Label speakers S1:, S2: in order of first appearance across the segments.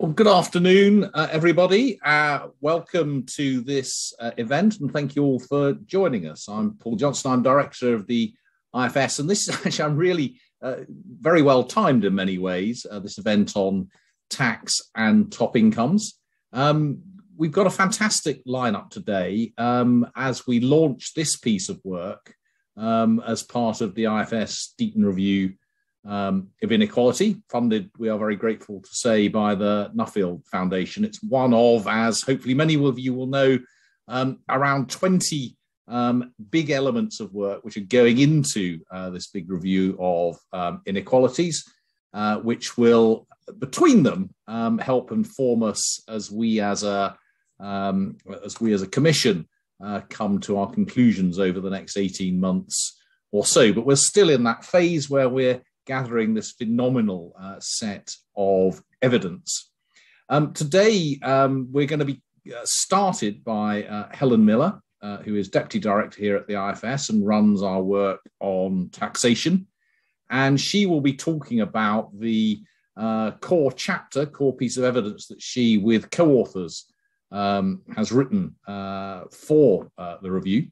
S1: Well, good afternoon, uh, everybody. Uh, welcome to this uh, event, and thank you all for joining us. I'm Paul Johnson. I'm director of the IFS, and this is actually I'm really uh, very well timed in many ways. Uh, this event on tax and top incomes. Um, we've got a fantastic lineup today um, as we launch this piece of work um, as part of the IFS Deaton Review um, of inequality, funded, we are very grateful to say, by the Nuffield Foundation. It's one of, as hopefully many of you will know, um, around 20 um, big elements of work which are going into uh, this big review of um, inequalities, uh, which will, between them, um, help inform us as we as a um, as we as a commission uh, come to our conclusions over the next 18 months or so. But we're still in that phase where we're gathering this phenomenal uh, set of evidence. Um, today, um, we're going to be uh, started by uh, Helen Miller, uh, who is Deputy Director here at the IFS and runs our work on taxation. And she will be talking about the uh, core chapter, core piece of evidence that she, with co authors, um, has written uh, for the review.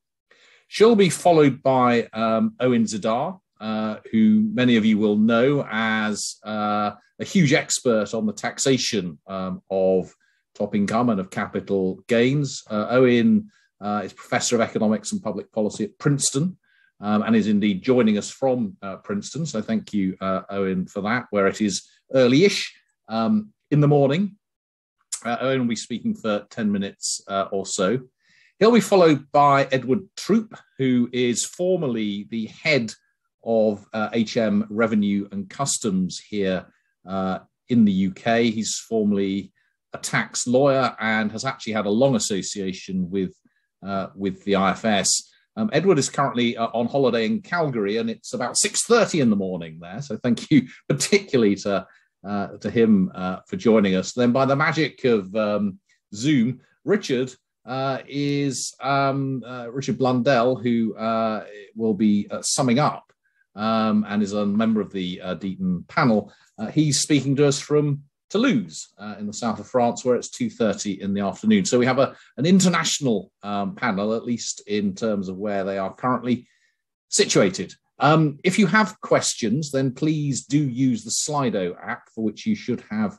S1: She'll be followed by um, Owen Zidar, uh, who many of you will know as uh, a huge expert on the taxation um, of top income and of capital gains. Uh, Owen uh, is Professor of Economics and Public Policy at Princeton um, and is indeed joining us from uh, Princeton. So thank you, Owen, for that, where it is early ish um, in the morning. Owen will be speaking for 10 minutes or so. He'll be followed by Edward Troup, who is formerly the head of uh, HM Revenue and Customs here uh, in the UK. He's formerly a tax lawyer and has actually had a long association with uh, with the IFS. Um, Edward is currently uh, on holiday in Calgary, and it's about six thirty in the morning there. So thank you particularly to uh, to him uh, for joining us. Then, by the magic of um, Zoom, Richard uh, is um, uh, Richard Blundell, who uh, will be summing up um, and is a member of the uh, Deaton panel. Uh, he's speaking to us from Toulouse uh, in the south of France, where it's 2.30 in the afternoon. So we have a, an international um, panel, at least in terms of where they are currently situated. Um, if you have questions, then please do use the Slido app, for which you should have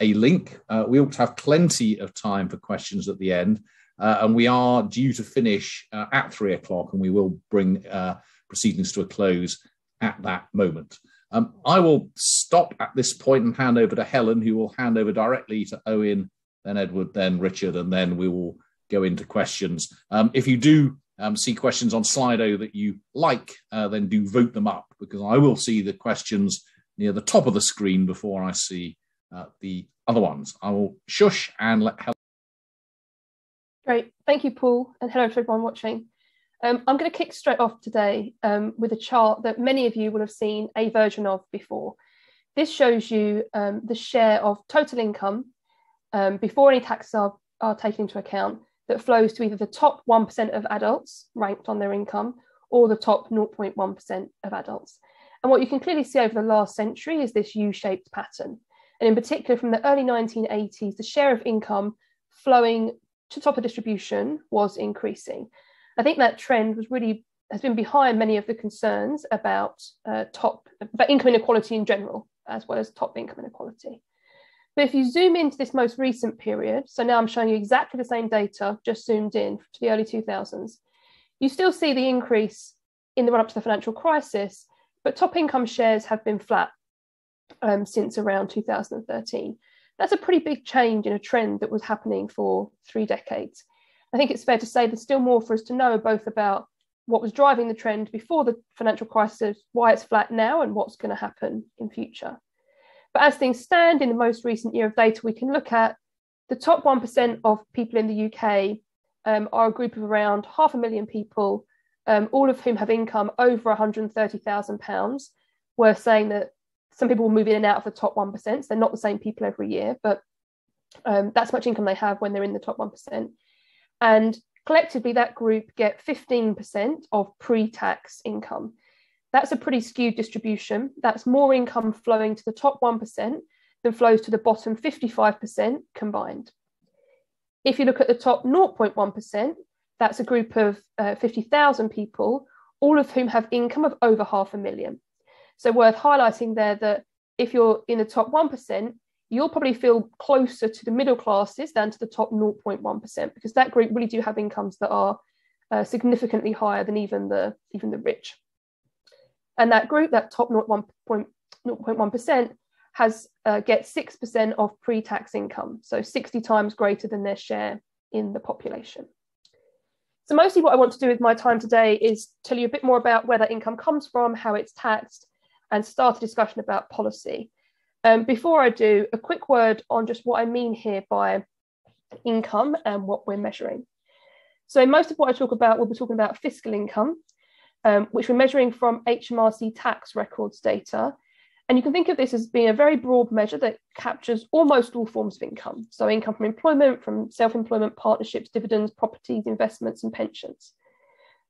S1: a link. Uh, we ought to have plenty of time for questions at the end. Uh, and we are due to finish uh, at three o'clock, and we will bring uh, proceedings to a close at that moment. Um, I will stop at this point and hand over to Helen, who will hand over directly to Owen, then Edward, then Richard, and then we will go into questions. Um, if you do um, see questions on Slido that you like, uh, then do vote them up because I will see the questions near the top of the screen before I see uh, the other ones. I will shush and let Helen.
S2: Great. Thank you, Paul, and hello to everyone watching. Um, I'm going to kick straight off today um, with a chart that many of you will have seen a version of before. This shows you um, the share of total income um, before any taxes are, are taken into account that flows to either the top 1% of adults ranked on their income or the top 0.1% of adults. And what you can clearly see over the last century is this U shaped pattern. And in particular, from the early 1980s, the share of income flowing to top of distribution was increasing. I think that trend was really has been behind many of the concerns about uh, top about income inequality in general, as well as top income inequality. But if you zoom into this most recent period, so now I'm showing you exactly the same data, just zoomed in to the early 2000s, you still see the increase in the run up to the financial crisis, but top income shares have been flat um, since around 2013. That's a pretty big change in a trend that was happening for three decades. I think it's fair to say there's still more for us to know both about what was driving the trend before the financial crisis, why it's flat now, and what's going to happen in future. But as things stand in the most recent year of data, we can look at the top 1% of people in the UK um, are a group of around half a million people, um, all of whom have income over £130,000. We're saying that some people will move in and out of the top 1%. So they're not the same people every year, but um, that's much income they have when they're in the top 1%. And collectively, that group get 15% of pre tax income. That's a pretty skewed distribution. That's more income flowing to the top 1% than flows to the bottom 55% combined. If you look at the top 0.1%, that's a group of uh, 50,000 people, all of whom have income of over half a million. So, worth highlighting there that if you're in the top 1%, you'll probably feel closer to the middle classes than to the top 0.1% because that group really do have incomes that are uh, significantly higher than even the even the rich. And that group, that top 0.1%, has uh, gets 6% of pre-tax income, so 60 times greater than their share in the population. So mostly what I want to do with my time today is tell you a bit more about where that income comes from, how it's taxed, and start a discussion about policy. Um, before I do, a quick word on just what I mean here by income and what we're measuring. So most of what I talk about, we'll be talking about fiscal income, um, which we're measuring from HMRC tax records data. And you can think of this as being a very broad measure that captures almost all forms of income. So income from employment, from self-employment, partnerships, dividends, properties, investments, and pensions.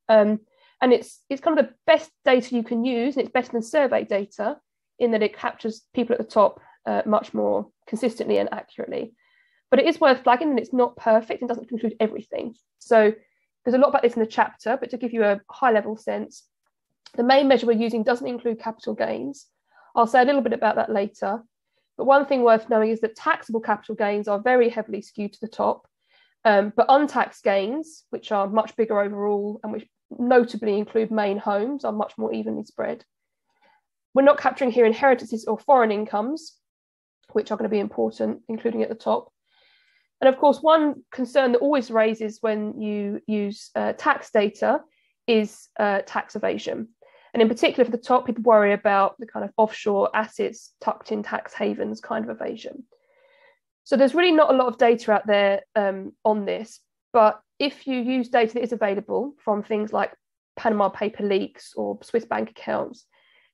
S2: Um, and it's, it's kind of the best data you can use, and it's better than survey data in that it captures people at the top uh, much more consistently and accurately. But it is worth flagging that it's not perfect and doesn't conclude everything. So there's a lot about this in the chapter, but to give you a high level sense, the main measure we're using doesn't include capital gains. I'll say a little bit about that later. But one thing worth knowing is that taxable capital gains are very heavily skewed to the top, um, but untaxed gains, which are much bigger overall and which notably include main homes, are much more evenly spread. We're not capturing here inheritances or foreign incomes, which are going to be important, including at the top. And of course, one concern that always raises when you use uh, tax data is uh, tax evasion. And in particular, for the top, people worry about the kind of offshore assets tucked in tax havens kind of evasion. So there's really not a lot of data out there um, on this. But if you use data that is available from things like Panama paper leaks or Swiss bank accounts,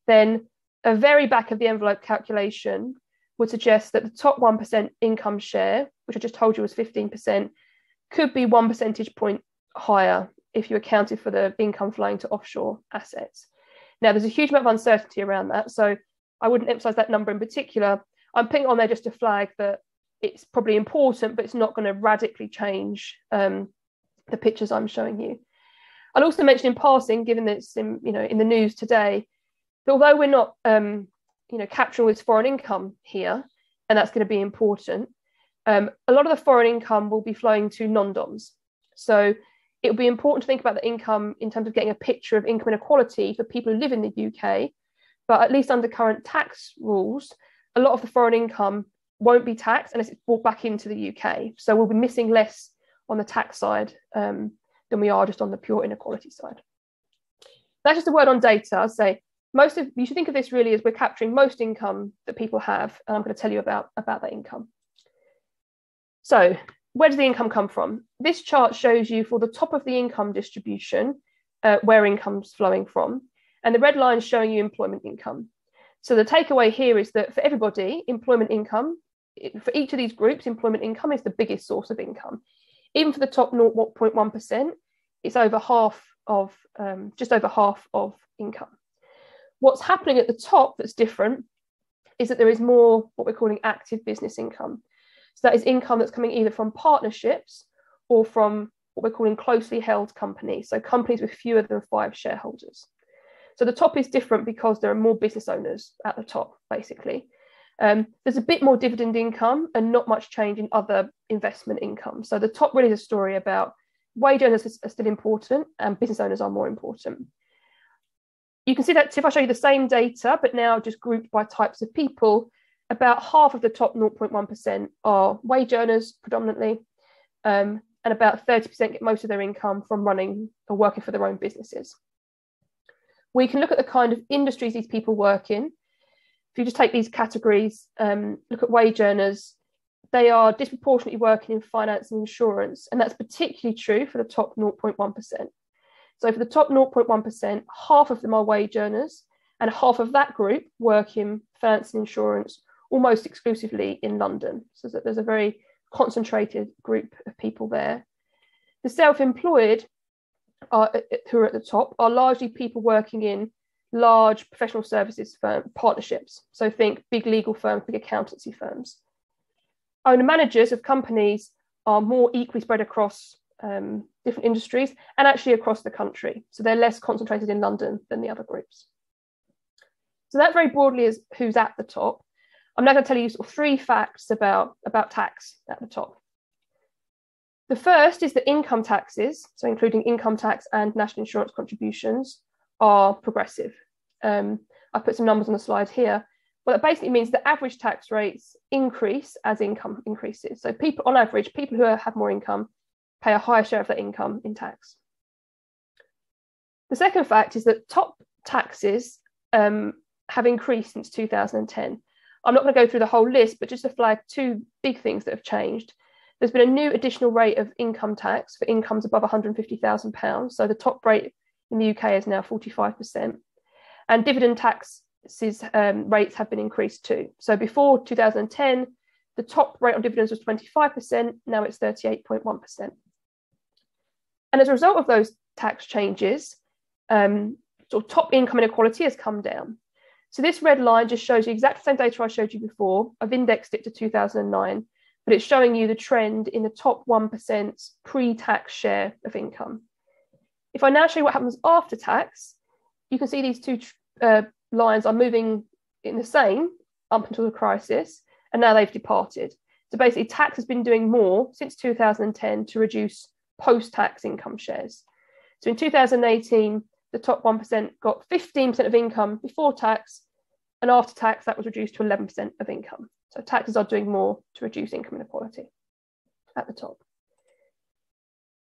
S2: then a very back of the envelope calculation would suggest that the top 1% income share, which I just told you was 15%, could be one percentage point higher if you accounted for the income flowing to offshore assets. Now, there's a huge amount of uncertainty around that. So I wouldn't emphasize that number in particular. I'm putting on there just to flag that it's probably important, but it's not going to radically change um, the pictures I'm showing you. I'll also mention in passing, given that it's in, you know, in the news today, although we're not um, you know, capturing this foreign income here, and that's going to be important, um, a lot of the foreign income will be flowing to non-DOMs. So it will be important to think about the income in terms of getting a picture of income inequality for people who live in the UK. But at least under current tax rules, a lot of the foreign income won't be taxed unless it's brought back into the UK. So we'll be missing less on the tax side um, than we are just on the pure inequality side. That's just a word on data. I'll say most of you should think of this really as we're capturing most income that people have, and I'm going to tell you about, about that income. So where does the income come from? This chart shows you for the top of the income distribution uh, where income's flowing from, and the red line is showing you employment income. So the takeaway here is that for everybody, employment income, for each of these groups, employment income is the biggest source of income. Even for the top 0.1%, it's over half of, um, just over half of income. What's happening at the top that's different is that there is more what we're calling active business income. So that is income that's coming either from partnerships or from what we're calling closely held companies, so companies with fewer than five shareholders. So the top is different because there are more business owners at the top, basically. Um, there's a bit more dividend income and not much change in other investment income. So the top really is a story about wage earners are still important and business owners are more important. You can see that if I show you the same data, but now just grouped by types of people, about half of the top 0.1% are wage earners predominantly, um, and about 30% get most of their income from running or working for their own businesses. We can look at the kind of industries these people work in. If you just take these categories, um, look at wage earners, they are disproportionately working in finance and insurance, and that's particularly true for the top 0.1%. So for the top 0.1%, half of them are wage earners, and half of that group work in finance and insurance almost exclusively in London. So that there's a very concentrated group of people there. The self employed uh, uh, who are at the top are largely people working in large professional services firm partnerships. So think big legal firms, big accountancy firms. Owner managers of companies are more equally spread across um, different industries and actually across the country. So they're less concentrated in London than the other groups. So that very broadly is who's at the top. I'm now going to tell you sort of three facts about, about tax at the top. The first is that income taxes, so including income tax and national insurance contributions, are progressive. Um, I've put some numbers on the slide here. Well, that basically means that average tax rates increase as income increases. So people, on average, people who have more income pay a higher share of their income in tax. The second fact is that top taxes um, have increased since 2010. I'm not going to go through the whole list, but just to flag two big things that have changed. There's been a new additional rate of income tax for incomes above £150,000. So the top rate in the UK is now 45%. And dividend taxes um, rates have been increased too. So before 2010, the top rate on dividends was 25%, now it's 38.1%. And as a result of those tax changes, um, sort of top income inequality has come down. So this red line just shows you exactly the same data I showed you before. I've indexed it to 2009, but it's showing you the trend in the top 1% pre-tax share of income. If I now show you what happens after tax, you can see these two uh, lines are moving in the same up until the crisis, and now they've departed. So basically, tax has been doing more since 2010 to reduce post tax income shares. So in 2018, the top 1% got 15% of income before tax, and after tax, that was reduced to 11% of income. So taxes are doing more to reduce income inequality at the top.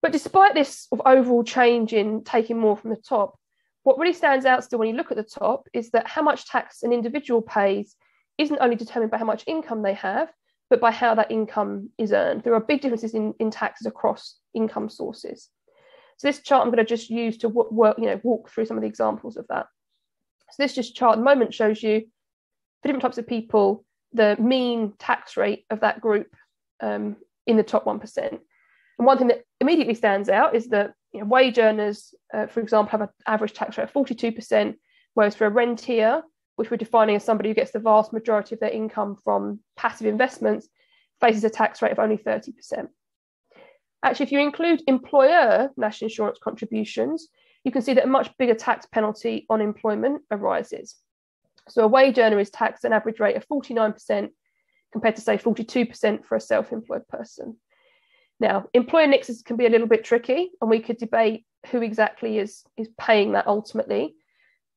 S2: But despite this overall change in taking more from the top, what really stands out still when you look at the top is that how much tax an individual pays isn't only determined by how much income they have, but by how that income is earned. There are big differences in, in taxes across income sources. So this chart I'm going to just use to work, you know, walk through some of the examples of that. So this just chart at the moment shows you for different types of people the mean tax rate of that group um, in the top 1%. And one thing that immediately stands out is that you know, wage earners, uh, for example, have an average tax rate of 42%, whereas for a rentier, which we're defining as somebody who gets the vast majority of their income from passive investments, faces a tax rate of only 30%. Actually, if you include employer national insurance contributions, you can see that a much bigger tax penalty on employment arises. So a wage earner is taxed an average rate of 49% compared to say 42% for a self-employed person. Now, employer NICs can be a little bit tricky, and we could debate who exactly is, is paying that ultimately.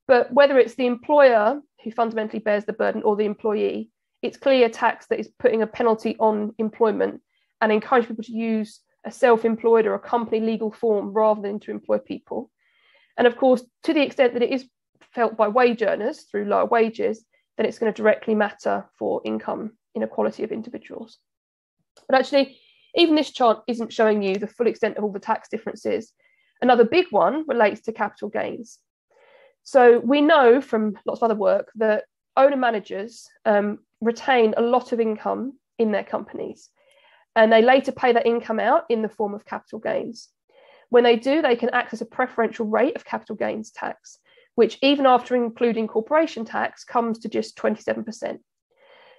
S2: But whether it's the employer who fundamentally bears the burden or the employee, it's clearly a tax that is putting a penalty on employment and encouraging people to use a self-employed or a company legal form rather than to employ people. And of course, to the extent that it is felt by wage earners through lower wages, then it's going to directly matter for income inequality of individuals. But actually, even this chart isn't showing you the full extent of all the tax differences. Another big one relates to capital gains. So we know from lots of other work that owner managers um, retain a lot of income in their companies and they later pay that income out in the form of capital gains. When they do, they can access a preferential rate of capital gains tax, which, even after including corporation tax, comes to just 27%.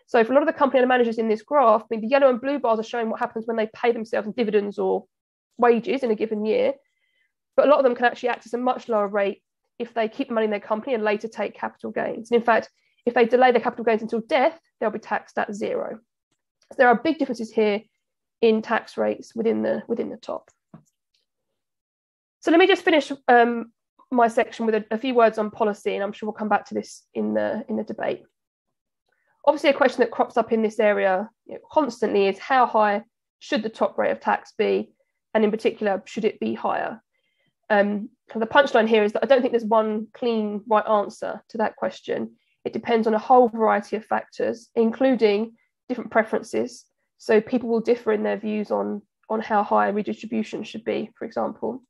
S2: So, for a lot of the company managers in this graph, I mean, the yellow and blue bars are showing what happens when they pay themselves in dividends or wages in a given year. But a lot of them can actually access a much lower rate if they keep the money in their company and later take capital gains. And in fact, if they delay their capital gains until death, they'll be taxed at zero. So there are big differences here in tax rates within the within the top. So let me just finish um, my section with a, a, few words on policy, and I'm sure we'll come back to this in the in the debate. Obviously, a question that crops up in this area you know, constantly is how high should the top rate of tax be, and in particular, should it be higher? Um, the punchline here is that I don't think there's one clean right answer to that question. It depends on a whole variety of factors, including different preferences. So people will differ in their views on, on how high redistribution should be, for example.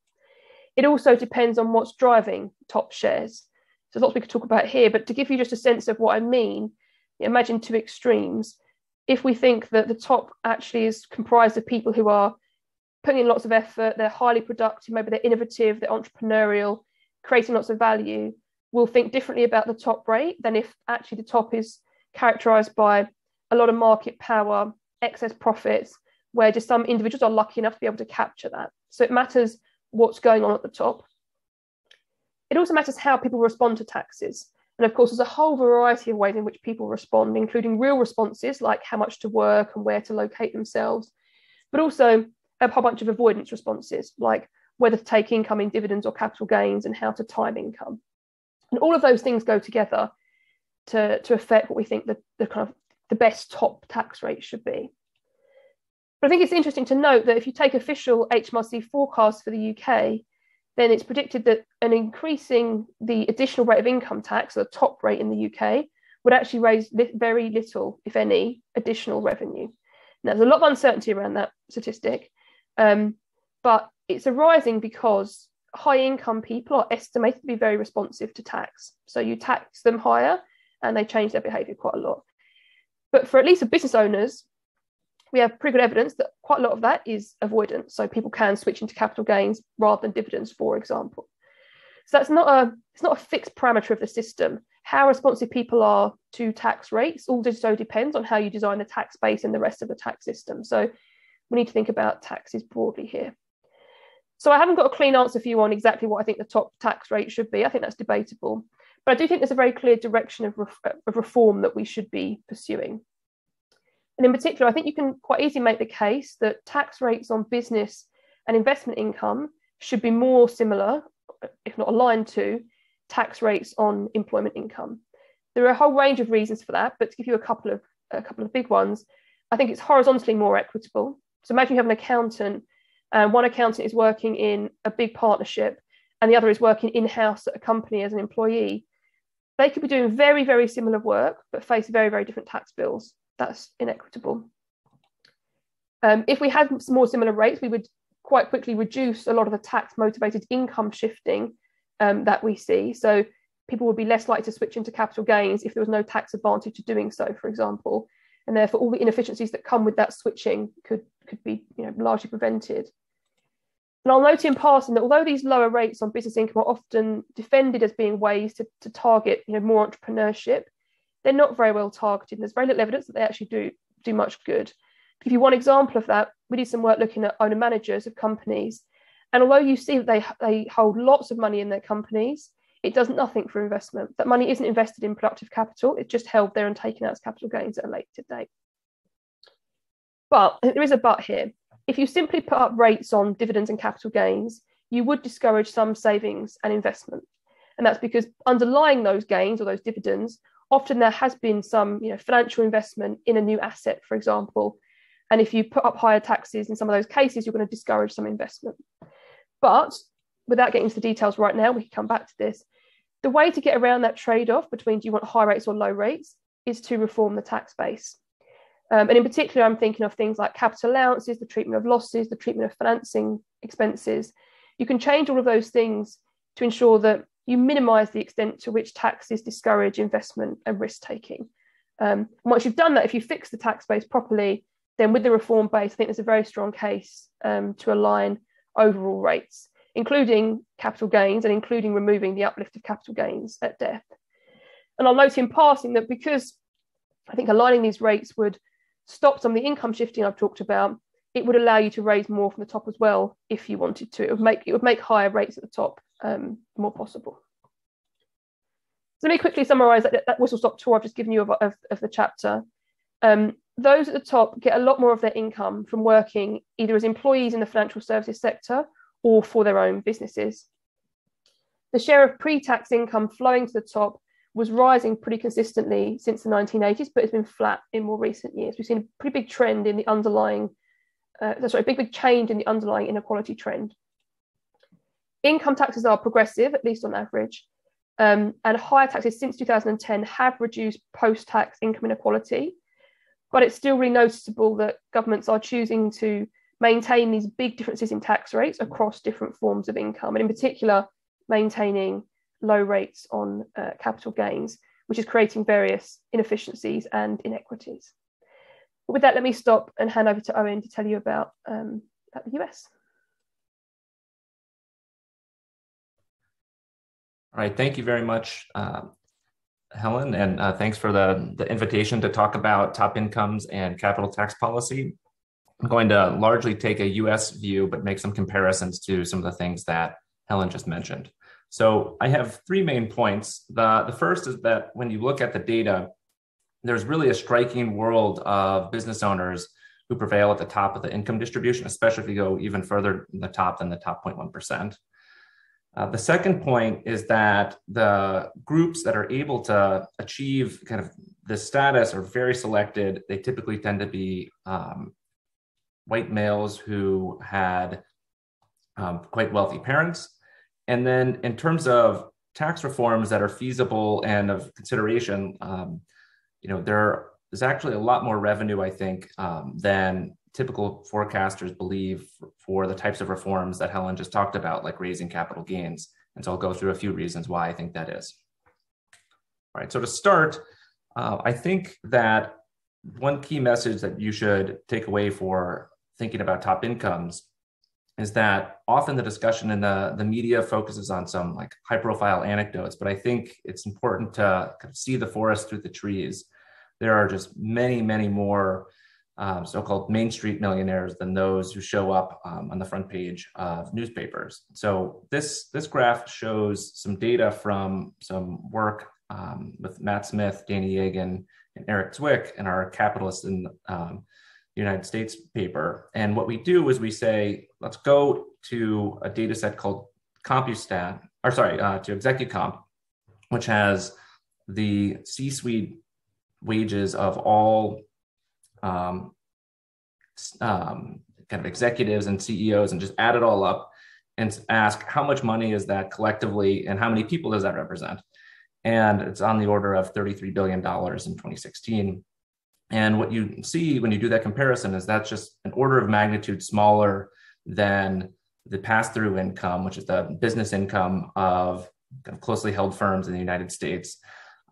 S2: It also depends on what's driving top shares. So lots we could talk about here, but to give you just a sense of what I mean, imagine two extremes. If we think that the top actually is comprised of people who are putting in lots of effort, they're highly productive, maybe they're innovative, they're entrepreneurial, creating lots of value, we'll think differently about the top rate than if actually the top is characterized by a lot of market power, excess profits, where just some individuals are lucky enough to be able to capture that. So it matters what's going on at the top. It also matters how people respond to taxes. And of course, there's a whole variety of ways in which people respond, including real responses like how much to work and where to locate themselves, but also a whole bunch of avoidance responses like whether to take income in dividends or capital gains and how to time income. And all of those things go together to, to affect what we think the, the kind of the best top tax rate should be. But I think it's interesting to note that if you take official HMRC forecasts for the UK, then it's predicted that an increasing the additional rate of income tax, the top rate in the UK, would actually raise li- very little, if any, additional revenue. Now, there's a lot of uncertainty around that statistic, um, but it's arising because high income people are estimated to be very responsive to tax. So you tax them higher and they change their behavior quite a lot. But for at least for business owners, we have pretty good evidence that quite a lot of that is avoidance. So people can switch into capital gains rather than dividends, for example. So that's not a it's not a fixed parameter of the system. How responsive people are to tax rates also depends on how you design the tax base and the rest of the tax system. So we need to think about taxes broadly here. So I haven't got a clean answer for you on exactly what I think the top tax rate should be. I think that's debatable. But I do think there's a very clear direction of, of reform that we should be pursuing. And in particular, I think you can quite easily make the case that tax rates on business and investment income should be more similar, if not aligned to, tax rates on employment income. There are a whole range of reasons for that, but to give you a couple of a couple of big ones, I think it's horizontally more equitable. So imagine you have an accountant, and one accountant is working in a big partnership, and the other is working in-house at a company as an employee. They could be doing very, very similar work, but face very, very different tax bills that's inequitable. Um, if we had more similar rates, we would quite quickly reduce a lot of the tax motivated income shifting um, that we see. So people would be less likely to switch into capital gains if there was no tax advantage to doing so, for example. And therefore, all the inefficiencies that come with that switching could, could be you know, largely prevented. And I'll note in passing that although these lower rates on business income are often defended as being ways to, to target you know, more entrepreneurship, they're not very well targeted. And there's very little evidence that they actually do do much good. To give you one example of that, we did some work looking at owner managers of companies. And although you see that they, they hold lots of money in their companies, it does nothing for investment. That money isn't invested in productive capital, it's just held there and taken out as capital gains at a later date. But there is a but here. If you simply put up rates on dividends and capital gains, you would discourage some savings and investment. And that's because underlying those gains or those dividends often there has been some you know, financial investment in a new asset, for example. And if you put up higher taxes in some of those cases, you're going to discourage some investment. But without getting into the details right now, we can come back to this. The way to get around that trade off between do you want high rates or low rates is to reform the tax base. Um, and in particular, I'm thinking of things like capital allowances, the treatment of losses, the treatment of financing expenses. You can change all of those things to ensure that you minimize the extent to which taxes discourage investment and risk taking. Um, once you've done that, if you fix the tax base properly, then with the reform base, I think there's a very strong case um, to align overall rates, including capital gains and including removing the uplift of capital gains at death. And I'll note in passing that because I think aligning these rates would stop some of the income shifting I've talked about, it would allow you to raise more from the top as well if you wanted to. It would make it would make higher rates at the top um, more possible. So let me quickly summarise that, that whistle stop tour I've just given you of, of, of the chapter. Um, those at the top get a lot more of their income from working either as employees in the financial services sector or for their own businesses. The share of pre-tax income flowing to the top was rising pretty consistently since the 1980s, but it's been flat in more recent years. We've seen a pretty big trend in the underlying, uh, sorry, a big, big change in the underlying inequality trend. Income taxes are progressive, at least on average, um, and higher taxes since 2010 have reduced post tax income inequality. But it's still really noticeable that governments are choosing to maintain these big differences in tax rates across different forms of income, and in particular, maintaining low rates on uh, capital gains, which is creating various inefficiencies and inequities. With that, let me stop and hand over to Owen to tell you about, um, about the US.
S3: All right, thank you very much, uh, Helen, and uh, thanks for the, the invitation to talk about top incomes and capital tax policy. I'm going to largely take a US view, but make some comparisons to some of the things that Helen just mentioned. So I have three main points. The, the first is that when you look at the data, there's really a striking world of business owners who prevail at the top of the income distribution, especially if you go even further in the top than the top 0.1%. Uh, the second point is that the groups that are able to achieve kind of this status are very selected. They typically tend to be um, white males who had um, quite wealthy parents. And then in terms of tax reforms that are feasible and of consideration, um, you know, there is actually a lot more revenue, I think, um, than typical forecasters believe for the types of reforms that Helen just talked about, like raising capital gains. And so I'll go through a few reasons why I think that is. All right, so to start, uh, I think that one key message that you should take away for thinking about top incomes is that often the discussion in the, the media focuses on some like high profile anecdotes, but I think it's important to kind of see the forest through the trees. There are just many, many more um, so-called Main Street millionaires than those who show up um, on the front page of newspapers. So this this graph shows some data from some work um, with Matt Smith, Danny Yagan, and Eric Zwick and our Capitalist in um, United States paper. And what we do is we say, let's go to a data set called CompuStat, or sorry, uh, to ExecuComp, which has the C-suite wages of all um, um, kind of executives and CEOs and just add it all up and ask how much money is that collectively and how many people does that represent? And it's on the order of $33 billion in 2016. And what you see when you do that comparison is that's just an order of magnitude smaller than the pass through income, which is the business income of kind of closely held firms in the United States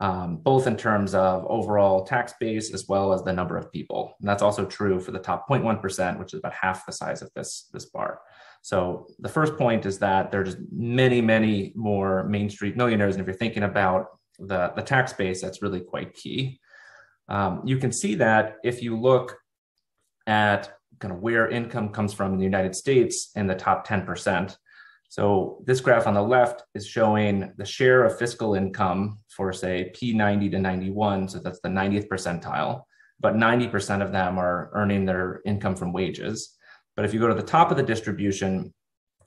S3: um, both in terms of overall tax base as well as the number of people. And that's also true for the top 0.1%, which is about half the size of this, this bar. So the first point is that there's many, many more Main Street millionaires. And if you're thinking about the, the tax base, that's really quite key. Um, you can see that if you look at kind of where income comes from in the United States in the top 10%, so this graph on the left is showing the share of fiscal income for say P90 to 91. So that's the 90th percentile, but 90% of them are earning their income from wages. But if you go to the top of the distribution,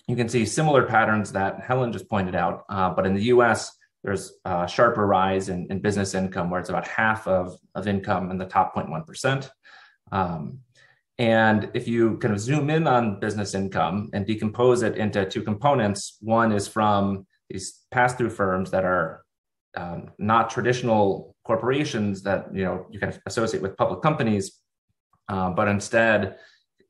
S3: you can see similar patterns that Helen just pointed out. Uh, but in the US, there's a sharper rise in, in, business income where it's about half of, of income in the top 0.1%. Um, and if you kind of zoom in on business income and decompose it into two components, one is from these pass-through firms that are um, not traditional corporations that you know you can associate with public companies, uh, but instead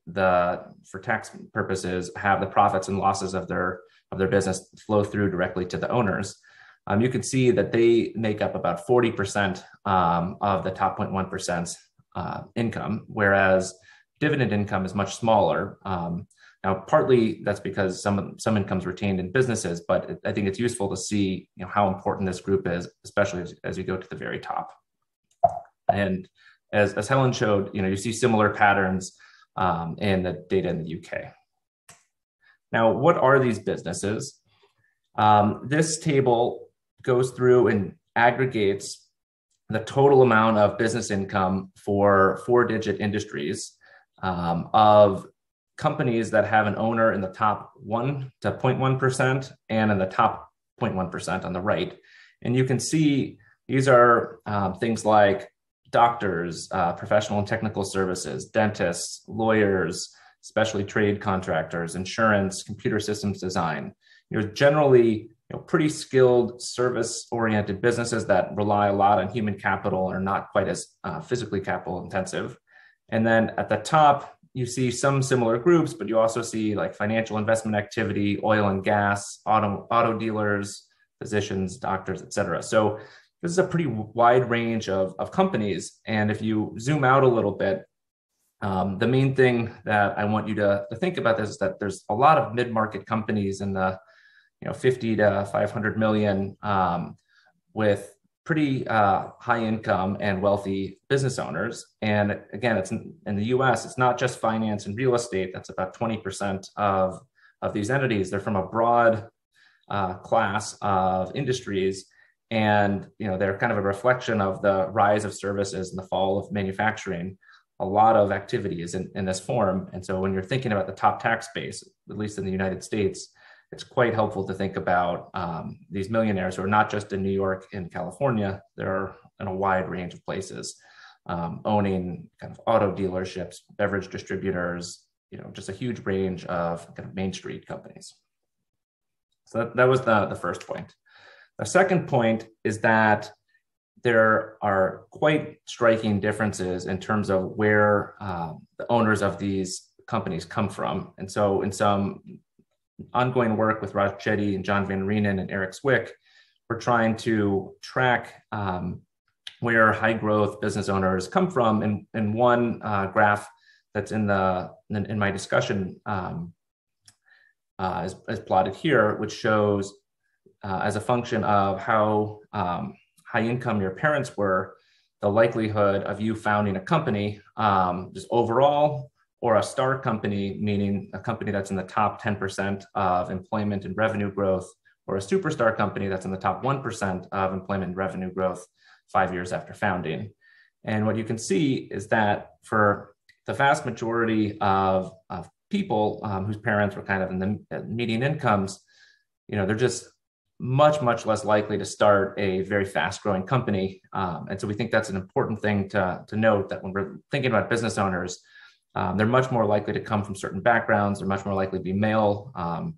S3: the for tax purposes have the profits and losses of their of their business flow through directly to the owners. Um, you can see that they make up about 40% um, of the top 0.1% uh, income, whereas dividend income is much smaller. Um, now, partly that's because some some incomes retained in businesses, but I think it's useful to see you know how important this group is, especially as, as you go to the very top. And as, as Helen showed, you know you see similar patterns um, in the data in the UK. Now, what are these businesses? Um, this table goes through and aggregates the total amount of business income for four-digit industries um, of companies that have an owner in the top 1 to 0.1% and in the top 0.1% on the right. And you can see these are um, things like doctors, uh, professional and technical services, dentists, lawyers, especially trade contractors, insurance, computer systems design. You're generally you know, pretty skilled service oriented businesses that rely a lot on human capital and are not quite as uh, physically capital intensive. And then at the top, you see some similar groups, but you also see like financial investment activity, oil and gas, auto, auto dealers, physicians, doctors, et cetera. So this is a pretty wide range of, of companies. And if you zoom out a little bit, um, the main thing that I want you to, to think about this is that there's a lot of mid-market companies in the you know 50 to 500 million um, with pretty uh, high income and wealthy business owners. And again, it's in, in, the US, it's not just finance and real estate. That's about 20% of, of these entities. They're from a broad uh, class of industries. And you know, they're kind of a reflection of the rise of services and the fall of manufacturing. A lot of activity is in, in this form. And so when you're thinking about the top tax base, at least in the United States, it's quite helpful to think about um, these millionaires who are not just in New York and California, they're in a wide range of places, um, owning kind of auto dealerships, beverage distributors, you know, just a huge range of kind of Main Street companies. So that, that was the, the first point. The second point is that there are quite striking differences in terms of where uh, the owners of these companies come from. And so, in some ongoing work with Raj Chetty and John Van Reenen and Eric Zwick, we're trying to track um, where high growth business owners come from. And, and one uh, graph that's in the in, in my discussion um, uh, is, is, plotted here, which shows uh, as a function of how um, high income your parents were, the likelihood of you founding a company um, just overall or a star company, meaning a company that's in the top 10% of employment and revenue growth, or a superstar company that's in the top 1% of employment and revenue growth five years after founding. And what you can see is that for the vast majority of, of people um, whose parents were kind of in the median incomes, you know, they're just much, much less likely to start a very fast growing company. Um, and so we think that's an important thing to, to note that when we're thinking about business owners, um, they're much more likely to come from certain backgrounds. They're much more likely to be male. Um,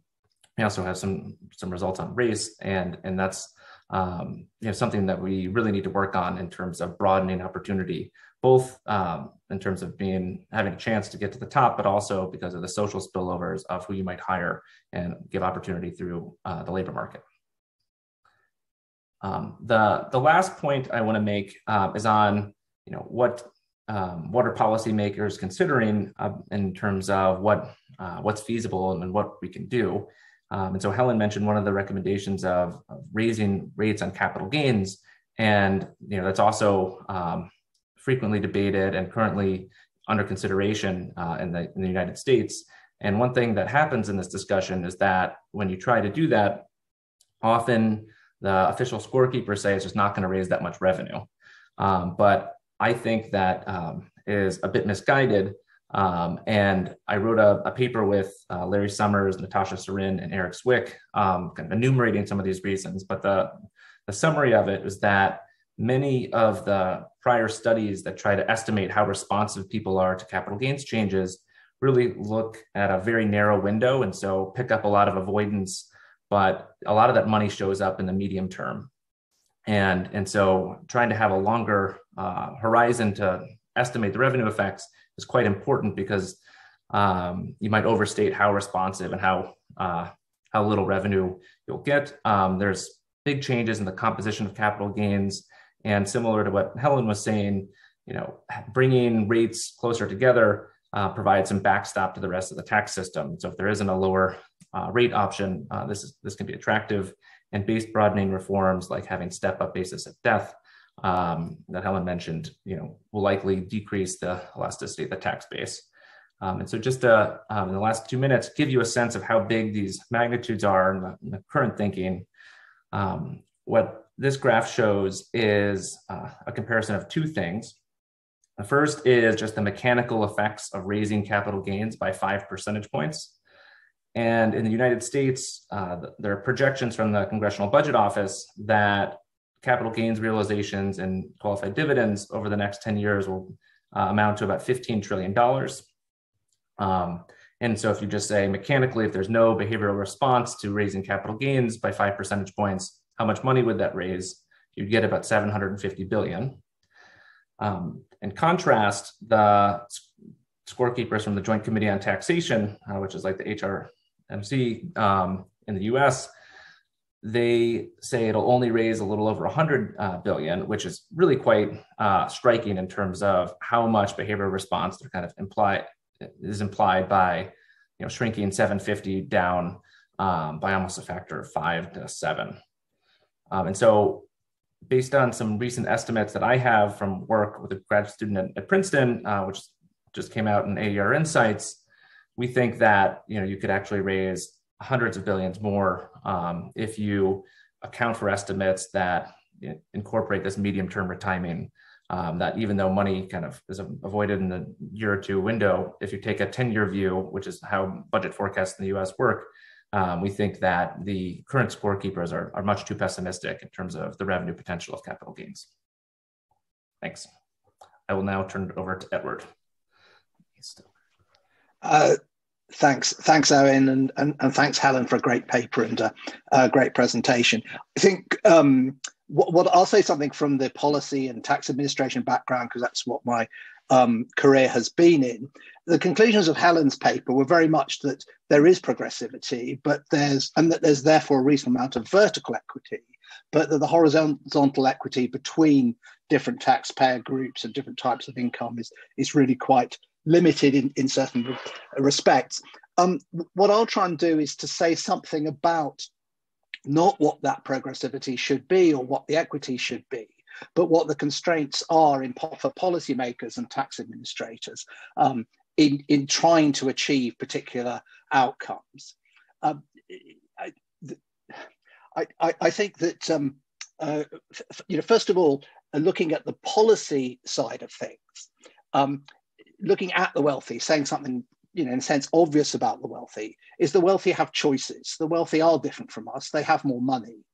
S3: we also have some some results on race, and and that's um, you know something that we really need to work on in terms of broadening opportunity, both um, in terms of being having a chance to get to the top, but also because of the social spillovers of who you might hire and give opportunity through uh, the labor market. Um, the the last point I want to make uh, is on you know what um, what are policymakers considering uh, in terms of what uh, what's feasible and, and, what we can do. Um, and so Helen mentioned one of the recommendations of, of, raising rates on capital gains, and you know that's also um, frequently debated and currently under consideration uh, in the in the United States. And one thing that happens in this discussion is that when you try to do that, often the official scorekeepers say it's just not going to raise that much revenue. Um, but I think that um, is a bit misguided. Um, and I wrote a, a paper with uh, Larry Summers, Natasha Sarin, and Eric Zwick, um, kind of enumerating some of these reasons. But the, the summary of it is that many of the prior studies that try to estimate how responsive people are to capital gains changes really look at a very narrow window and so pick up a lot of avoidance but a lot of that money shows up in the medium term and and so trying to have a longer uh, horizon to estimate the revenue effects is quite important because um, you might overstate how responsive and how uh, how little revenue you'll get. Um, there's big changes in the composition of capital gains, and similar to what Helen was saying, you know, bringing rates closer together uh, provides some backstop to the rest of the tax system. So if there isn't a lower uh, rate option, uh, this is this can be attractive and base broadening reforms like having step up basis at death um, that Helen mentioned, you know, will likely decrease the elasticity of the tax base. Um, and so just uh, um, in the last two minutes, give you a sense of how big these magnitudes are in the, in the current thinking. Um, what this graph shows is uh, a comparison of two things. The first is just the mechanical effects of raising capital gains by five percentage points. And in the United States, uh, there are projections from the Congressional Budget Office that capital gains realizations and qualified dividends over the next 10 years will uh, amount to about $15 trillion. Um, and so if you just say mechanically, if there's no behavioral response to raising capital gains by five percentage points, how much money would that raise? You'd get about 750 billion. Um, in contrast, the scorekeepers from the Joint Committee on Taxation, uh, which is like the HRMC um, in the US, they say it'll only raise a little over 100 uh, billion, which is really quite uh, striking in terms of how much behavioral response they're kind of imply is implied by you know shrinking 750 down um, by almost a factor of five to seven. Um, and so, based on some recent estimates that I have from work with a grad student at, at Princeton, uh, which just came out in AER Insights, we think that you know you could actually raise hundreds of billions more um, if you account for estimates that incorporate this medium-term retiming. Um, that even though money kind of is avoided in the year or two window, if you take a 10-year view, which is how budget forecasts in the U.S. work, um, we think that the current scorekeepers are, are much too pessimistic in terms of the revenue potential of capital gains. Thanks. I will now turn it over to Edward.
S4: Uh, thanks, thanks, Owen, and, and, and thanks, Helen, for a great paper and a, a great presentation. I think um, what, what, I'll say something from the policy and tax administration background because that's what my um, career has been in. The conclusions of Helen's paper were very much that there is progressivity, but there's and that there's therefore a reasonable amount of vertical equity, but that the horizontal equity between different taxpayer groups and different types of income is is really quite limited in, in certain respects. Um, what I'll try and do is to say something about not what that progressivity should be or what the equity should be, but what the constraints are in for policymakers and tax administrators um, in, in trying to achieve particular outcomes. Um, I, I, I, think that, um, uh, you know, first of all, looking at the policy side of things, um, looking at the wealthy, saying something, you know, in a sense obvious about the wealthy, is the wealthy have choices. The wealthy are different from us. They have more money.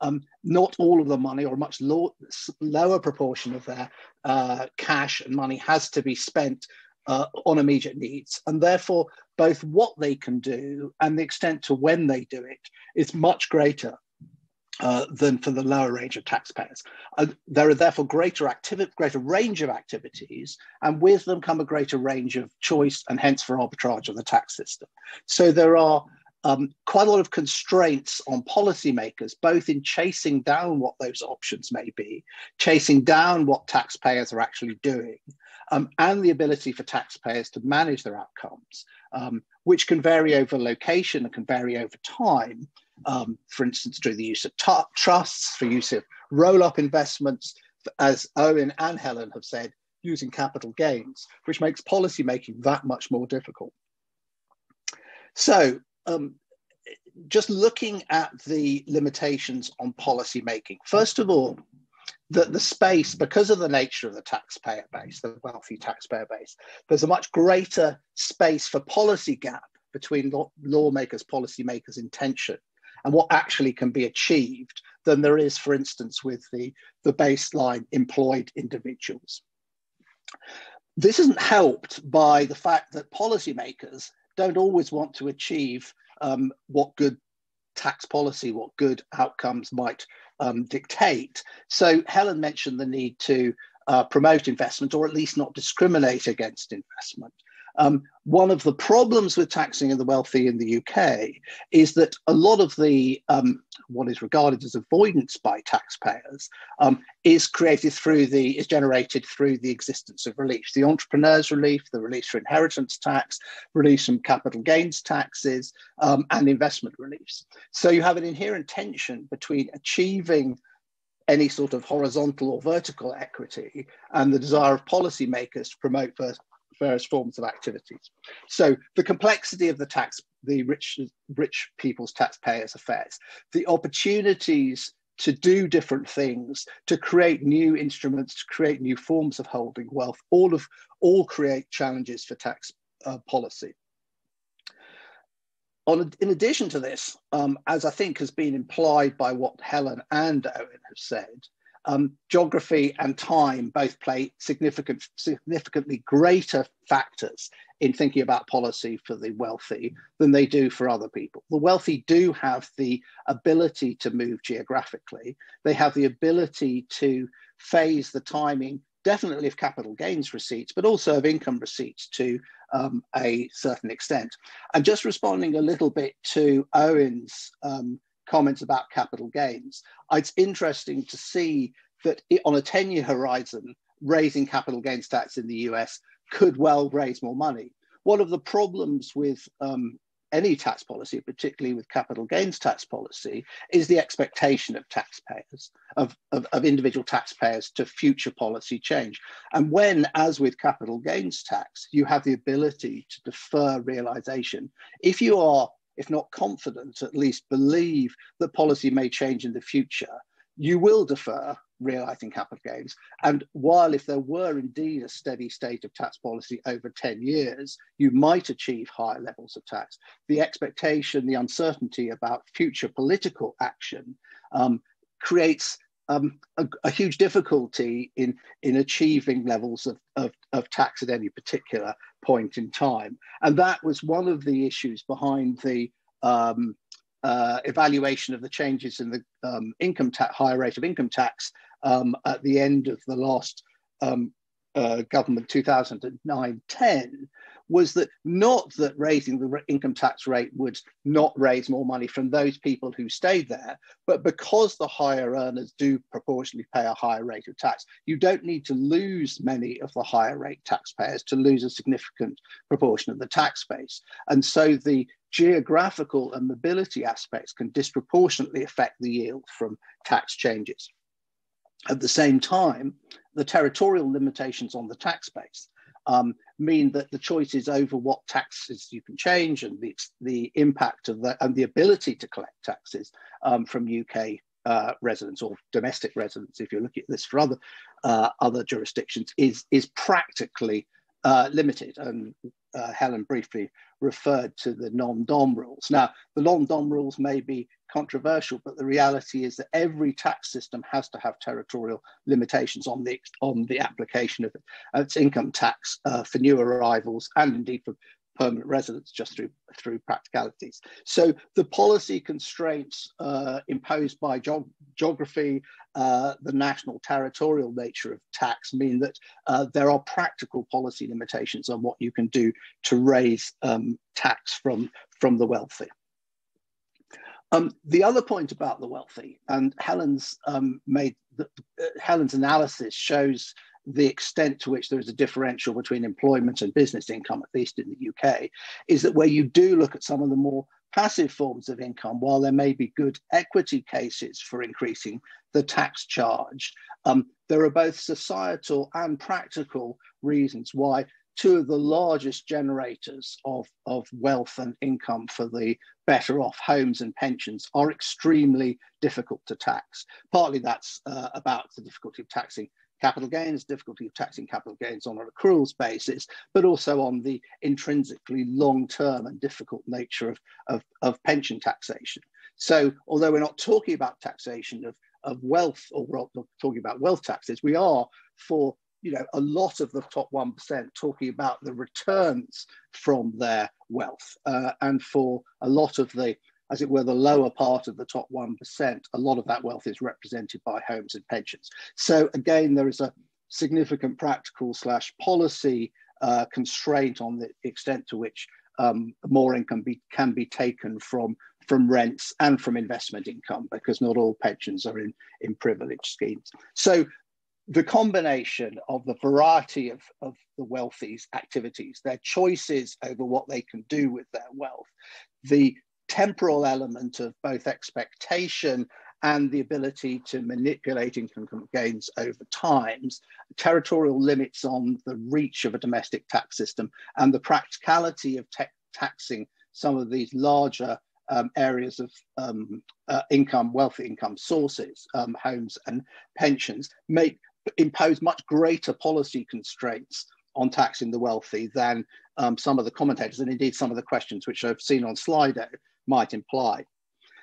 S4: Um, not all of the money or a much low, lower proportion of their uh, cash and money has to be spent uh, on immediate needs. And therefore, both what they can do and the extent to when they do it is much greater uh, than for the lower range of taxpayers. Uh, there are therefore greater activity, greater range of activities, and with them come a greater range of choice and hence for arbitrage of the tax system. So there are um, quite a lot of constraints on policymakers, both in chasing down what those options may be, chasing down what taxpayers are actually doing, um, and the ability for taxpayers to manage their outcomes, um, which can vary over location and can vary over time. Um, for instance, through the use of trusts, for use of roll-up investments, as Owen and Helen have said, using capital gains, which makes policy making that much more difficult. So um, just looking at the limitations on policy making, first of all, the, the space, because of the nature of the taxpayer base, the wealthy taxpayer base, there's a much greater space for policy gap between law, lawmakers, policymakers' intention and what actually can be achieved than there is, for instance, with the, the baseline employed individuals. This isn't helped by the fact that policymakers don't always want to achieve um, what good tax policy, what good outcomes might um, dictate. So Helen mentioned the need to uh, promote investment or at least not discriminate against investment. Um, one of the problems with taxing of the wealthy in the UK is that a lot of the um, what is regarded as avoidance by taxpayers um, is created through the is generated through the existence of relief, the entrepreneurs relief, the release for inheritance tax, release from capital gains taxes, um, and investment reliefs. So you have an inherent tension between achieving any sort of horizontal or vertical equity and the desire of policymakers to promote various forms of activities. So the complexity of the tax, the rich, rich people's taxpayers' affairs, the opportunities to do different things, to create new instruments, to create new forms of holding wealth, all of all create challenges for tax uh, policy. On, in addition to this, um, as I think has been implied by what Helen and Owen have said, um, geography and time both play significant, significantly greater factors in thinking about policy for the wealthy than they do for other people. The wealthy do have the ability to move geographically. They have the ability to phase the timing, definitely of capital gains receipts, but also of income receipts to um, a certain extent. And just responding a little bit to Owen's um, comments about capital gains. It's interesting to see that it, on a 10 year horizon, raising capital gains tax in the US could well raise more money. One of the problems with um, any tax policy, particularly with capital gains tax policy, is the expectation of taxpayers, of, of, of, individual taxpayers to future policy change. And when, as with capital gains tax, you have the ability to defer realization, if you are, if not confident, at least believe that policy may change in the future, you will defer realizing capital gains. And while if there were indeed a steady state of tax policy over 10 years, you might achieve higher levels of tax, the expectation, the uncertainty about future political action um, creates um, a, a, huge difficulty in, in achieving levels of, of, of tax at any particular point in time. And that was one of the issues behind the um, uh, evaluation of the changes in the um, income tax, higher rate of income tax um, at the end of the last um, uh, government 2009-10 was that not that raising the income tax rate would not raise more money from those people who stayed there, but because the higher earners do proportionally pay a higher rate of tax, you don't need to lose many of the higher rate taxpayers to lose a significant proportion of the tax base. And so the geographical and mobility aspects can disproportionately affect the yield from tax changes. At the same time, the territorial limitations on the tax base um, mean that the choices over what taxes you can change and the, the impact of that and the ability to collect taxes um, from UK uh, residents or domestic residents, if you're looking at this for other uh, other jurisdictions, is is practically uh, limited. And uh, Helen briefly referred to the non-dom rules. Now, the non-dom rules may be controversial, but the reality is that every tax system has to have territorial limitations on the on the application of it. its income tax uh, for new arrivals and indeed for permanent residents just through through practicalities. So the policy constraints uh, imposed by geog geography, uh, the national territorial nature of tax mean that uh, there are practical policy limitations on what you can do to raise um, tax from from the wealthy. Um, the other point about the wealthy, and Helen's um, made the, uh, Helen's analysis shows the extent to which there is a differential between employment and business income, at least in the UK, is that where you do look at some of the more passive forms of income, while there may be good equity cases for increasing the tax charge, um, there are both societal and practical reasons why two of the largest generators of, of wealth and income for the better off homes and pensions are extremely difficult to tax. Partly that's uh, about the difficulty of taxing capital gains, difficulty of taxing capital gains on an accruals basis, but also on the intrinsically long-term and difficult nature of, of, of pension taxation. So although we're not talking about taxation of, of wealth or we're not talking about wealth taxes, we are for you know a lot of the top 1% talking about the returns from their wealth uh, and for a lot of the as it were, the lower part of the top 1%, a lot of that wealth is represented by homes and pensions. So again, there is a significant practical slash policy uh, constraint on the extent to which um, more income be, can be taken from, from rents and from investment income because not all pensions are in, in privileged schemes. So the combination of the variety of, of the wealthy's activities, their choices over what they can do with their wealth, the temporal element of both expectation and the ability to manipulate income gains over times, territorial limits on the reach of a domestic tax system, and the practicality of taxing some of these larger um, areas of um, uh, income, wealthy income sources, um, homes and pensions, make impose much greater policy constraints on taxing the wealthy than um, some of the commentators, and indeed some of the questions which I've seen on Slido might imply.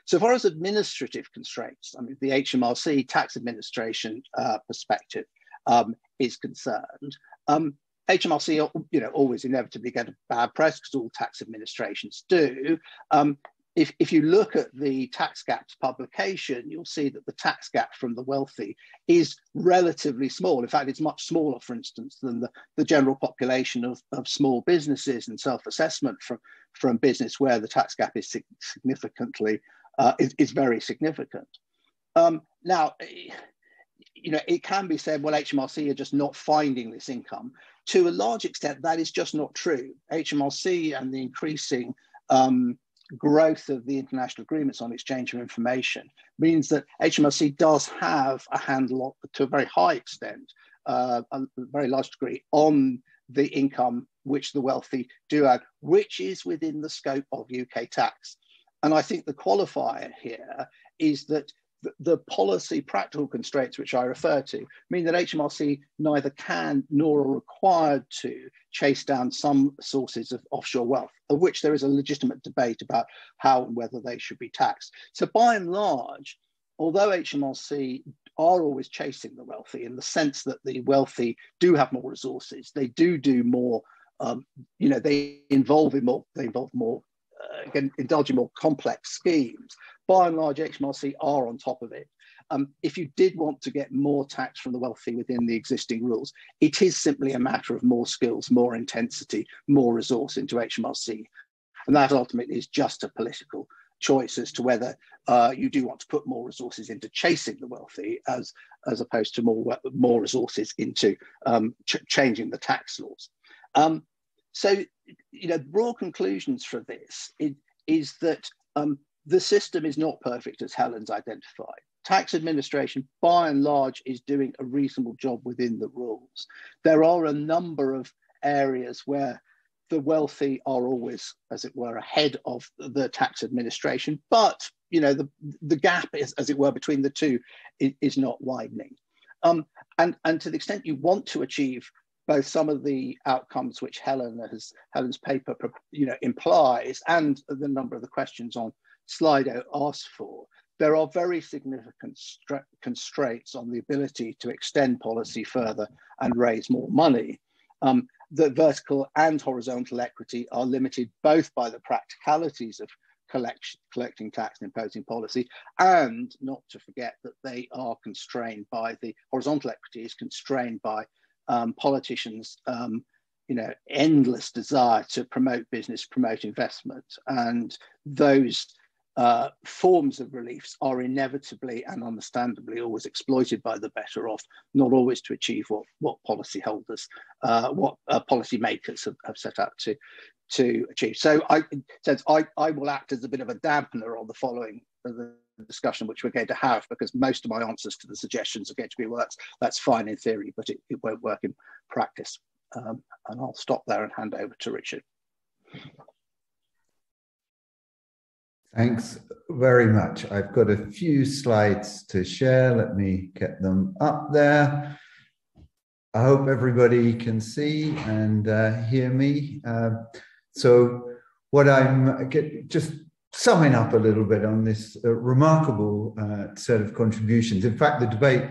S4: So far as administrative constraints, I mean, the HMRC tax administration uh, perspective um, is concerned, um, HMRC, you know, always inevitably get a bad press because all tax administrations do. Um, if, if you look at the tax gaps publication, you'll see that the tax gap from the wealthy is relatively small. In fact, it's much smaller, for instance, than the, the general population of, of small businesses and self-assessment from, from business where the tax gap is significantly, uh, is, is, very significant. Um, now, you know, it can be said, well, HMRC are just not finding this income. To a large extent, that is just not true. HMRC and the increasing um, growth of the international agreements on exchange of information means that HMRC does have a handle to a very high extent, uh, a very large degree, on the income which the wealthy do add, which is within the scope of UK tax. And I think the qualifier here is that the, policy practical constraints which I refer to mean that HMRC neither can nor are required to chase down some sources of offshore wealth, of which there is a legitimate debate about how and whether they should be taxed. So by and large, although HMRC are always chasing the wealthy in the sense that the wealthy do have more resources, they do do more, um, you know, they involve in more, they involve more uh, indulge in more complex schemes, by and large, HMRC are on top of it. Um, if you did want to get more tax from the wealthy within the existing rules, it is simply a matter of more skills, more intensity, more resource into HMRC. And that ultimately is just a political choice as to whether uh, you do want to put more resources into chasing the wealthy as, as opposed to more, more resources into um, ch changing the tax laws. Um, so, you know, broad conclusions for this is, is that um, the system is not perfect, as Helen's identified. Tax administration, by and large, is doing a reasonable job within the rules. There are a number of areas where the wealthy are always, as it were, ahead of the tax administration, but you know the the gap is, as it were, between the two is, is not widening. Um, and and to the extent you want to achieve both some of the outcomes which Helen has Helen's paper you know implies and the number of the questions on Slido asks for, there are very significant constraints on the ability to extend policy further and raise more money. Um, the vertical and horizontal equity are limited both by the practicalities of collecting tax and imposing policy, and not to forget that they are constrained by the horizontal equity is constrained by um, politicians' um, you know endless desire to promote business, promote investment, and those uh, forms of reliefs are inevitably and understandably always exploited by the better off, not always to achieve what, what policyholders, uh, what uh, policymakers have, have set out to, to achieve. So I, says I, I will act as a bit of a dampener on the following the discussion which we're going to have because most of my answers to the suggestions are going to be works. That's fine in theory, but it, it won't work in practice. Um, and I'll stop there and hand over to Richard.
S5: Thanks very much. I've got a few slides to share. Let me get them up there. I hope everybody can see and uh, hear me. Uh, so what I'm get, just summing up a little bit on this uh, remarkable uh, set of contributions. In fact, the debate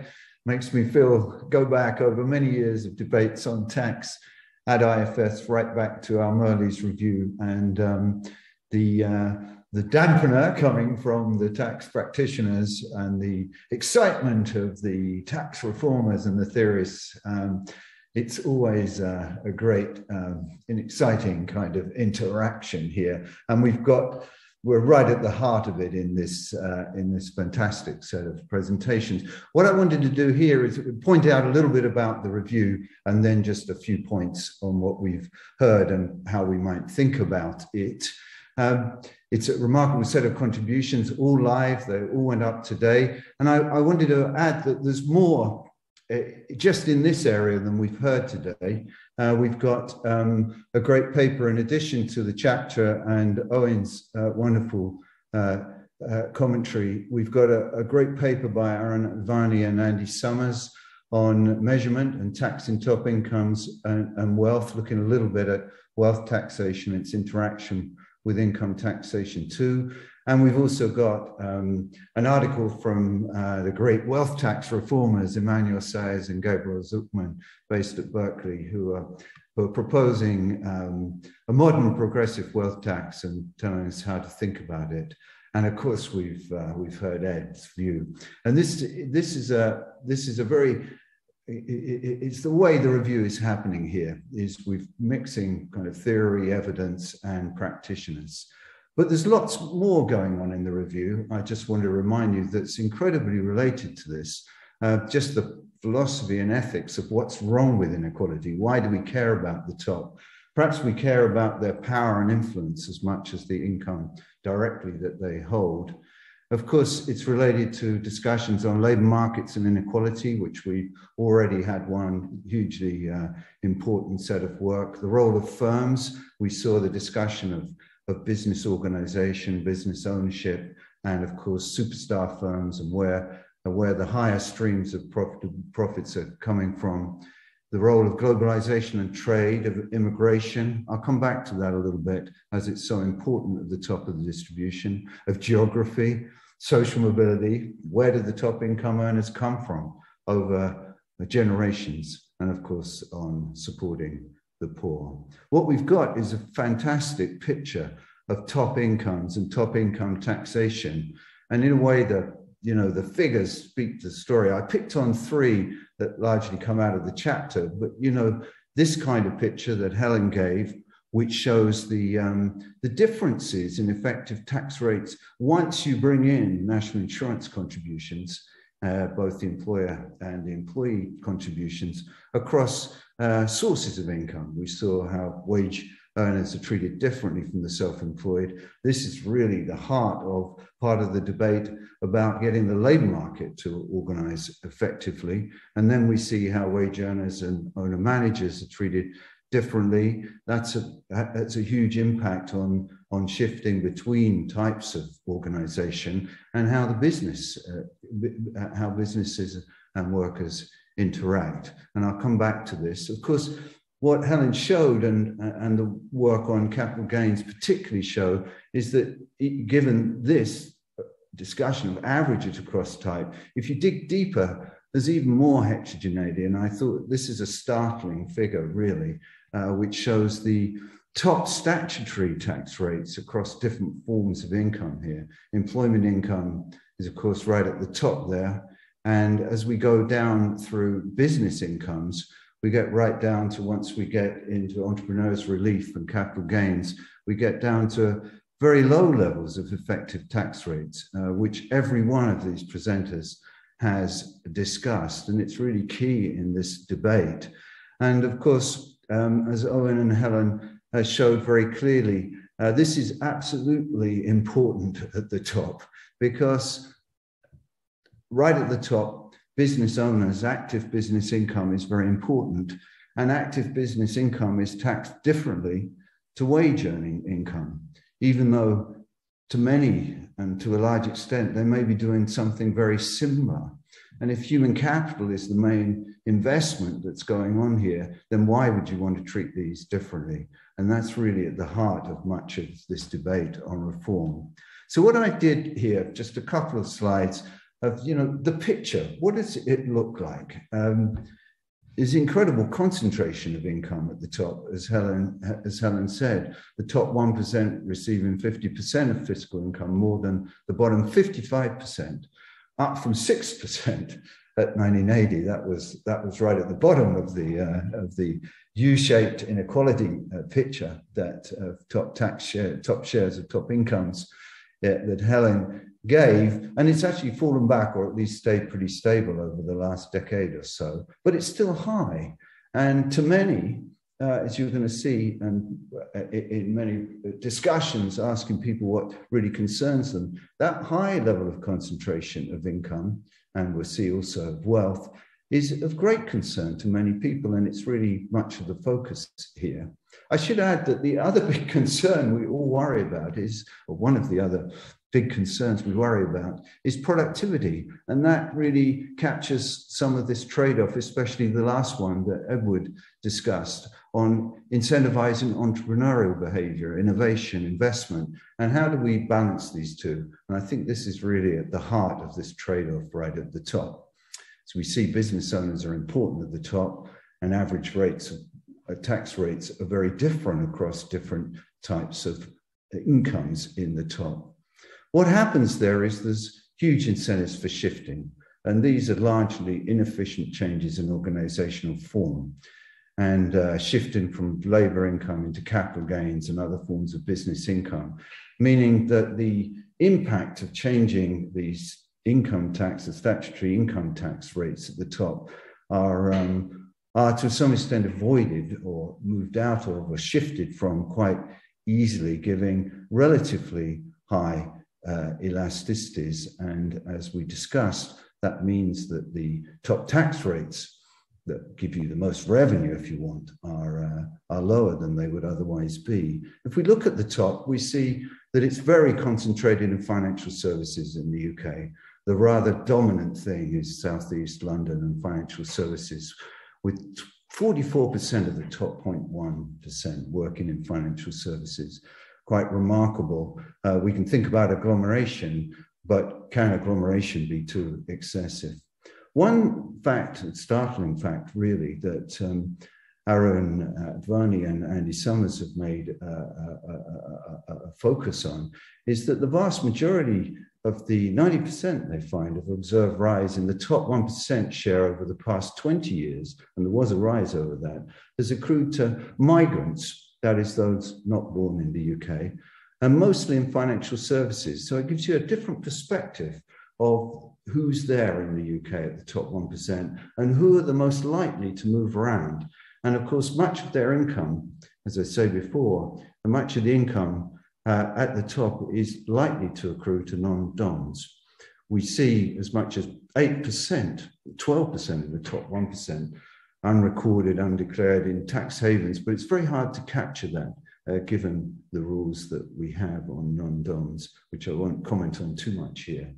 S5: makes me feel go back over many years of debates on tax at IFS right back to our Mirrlees review and um, the uh, the dampener coming from the tax practitioners and the excitement of the tax reformers and the theorists. Um, it's always uh, a great um, and exciting kind of interaction here. And we've got, we're right at the heart of it in this, uh, in this fantastic set of presentations. What I wanted to do here is point out a little bit about the review and then just a few points on what we've heard and how we might think about it. Um, it's a remarkable set of contributions, all live, they all went up today. And I, I wanted to add that there's more uh, just in this area than we've heard today. Uh, we've got um, a great paper in addition to the chapter and Owen's uh, wonderful uh, uh, commentary. We've got a, a, great paper by Arun Advani and Andy Summers on measurement and tax in top incomes and, and wealth, looking a little bit at wealth taxation, its interaction with income taxation too. And we've also got um, an article from uh, the great wealth tax reformers, Emmanuel Saez and Gabriel Zucman, based at Berkeley, who are, who are proposing um, a modern progressive wealth tax and telling us how to think about it. And of course, we've uh, we've heard Ed's view, and this this is a this is a very it's the way the review is happening here is we're mixing kind of theory evidence and practitioners. But there's lots more going on in the review. I just want to remind you that's incredibly related to this uh, just the philosophy and ethics of what's wrong with inequality. Why do we care about the top? Perhaps we care about their power and influence as much as the income directly that they hold. Of course, it's related to discussions on labor markets and inequality, which we already had one hugely uh, important set of work. The role of firms, we saw the discussion of, of business organization, business ownership, and of course, superstar firms and where, where the higher streams of profit, profits are coming from the role of globalization and trade, of immigration. I'll come back to that a little bit as it's so important at the top of the distribution, of geography, social mobility. Where did the top income earners come from over generations? And of course, on supporting the poor. What we've got is a fantastic picture of top incomes and top income taxation. And in a way, the you know the figures speak the story. I picked on three that largely come out of the chapter. But you know, this kind of picture that Helen gave, which shows the um, the differences in effective tax rates once you bring in national insurance contributions, uh, both the employer and the employee contributions across uh, sources of income. We saw how wage earners are treated differently from the self-employed. This is really the heart of part of the debate about getting the labour market to organise effectively. And then we see how wage earners and owner managers are treated differently. That's a that's a huge impact on on shifting between types of organisation and how the business uh, how businesses and workers interact. And I'll come back to this. Of course, what Helen showed and, and the work on capital gains particularly show is that given this discussion of averages across type, if you dig deeper, there's even more heterogeneity. And I thought this is a startling figure, really, uh, which shows the top statutory tax rates across different forms of income here. Employment income is, of course, right at the top there. And as we go down through business incomes, we get right down to once we get into entrepreneurs relief and capital gains, we get down to very low levels of effective tax rates, uh, which every one of these presenters has discussed. And it's really key in this debate. And of course, um, as Owen and Helen showed very clearly, uh, this is absolutely important at the top because right at the top, business owners, active business income is very important. And active business income is taxed differently to wage earning income, even though to many and to a large extent, they may be doing something very similar. And if human capital is the main investment that's going on here, then why would you want to treat these differently? And that's really at the heart of much of this debate on reform. So, what I did here, just a couple of slides, of you know the picture. What does it look like? Um, is incredible concentration of income at the top, as Helen as Helen said. The top one percent receiving fifty percent of fiscal income, more than the bottom fifty-five percent, up from six percent at 1980. That was that was right at the bottom of the uh, of the U-shaped inequality uh, picture that uh, top tax share, top shares of top incomes that Helen gave, and it's actually fallen back or at least stayed pretty stable over the last decade or so, but it's still high. And to many, uh, as you're going to see, and uh, in many discussions asking people what really concerns them, that high level of concentration of income, and we'll see also of wealth, is of great concern to many people, and it's really much of the focus here. I should add that the other big concern we all worry about is, or one of the other big concerns we worry about, is productivity. And that really captures some of this trade off, especially the last one that Edward discussed on incentivizing entrepreneurial behavior, innovation, investment. And how do we balance these two? And I think this is really at the heart of this trade off right at the top. So we see business owners are important at the top, and average rates of uh, tax rates are very different across different types of incomes in the top. What happens there is there's huge incentives for shifting, and these are largely inefficient changes in organizational form and uh, shifting from labor income into capital gains and other forms of business income, meaning that the impact of changing these income tax, the statutory income tax rates at the top, are, um, are to some extent avoided or moved out of or shifted from quite easily, giving relatively high uh, elasticities. And as we discussed, that means that the top tax rates that give you the most revenue, if you want, are, uh, are lower than they would otherwise be. If we look at the top, we see that it's very concentrated in financial services in the UK. The rather dominant thing is Southeast London and financial services, with 44% of the top 0.1% working in financial services. Quite remarkable. Uh, we can think about agglomeration, but can agglomeration be too excessive? One fact, a startling fact really, that um, Arun uh, Advani and Andy Summers have made a, a, a, a, focus on is that the vast majority of the 90% they find have observed rise in the top 1% share over the past 20 years, and there was a rise over that, has accrued to migrants, that is, those not born in the UK, and mostly in financial services. So it gives you a different perspective of who's there in the UK at the top 1% and who are the most likely to move around. And of course, much of their income, as I say before, and much of the income uh, at the top is likely to accrue to non-DOMs. We see as much as 8%, 12% in the top 1% unrecorded, undeclared in tax havens, but it's very hard to capture that uh, given the rules that we have on non-DOMs, which I won't comment on too much here.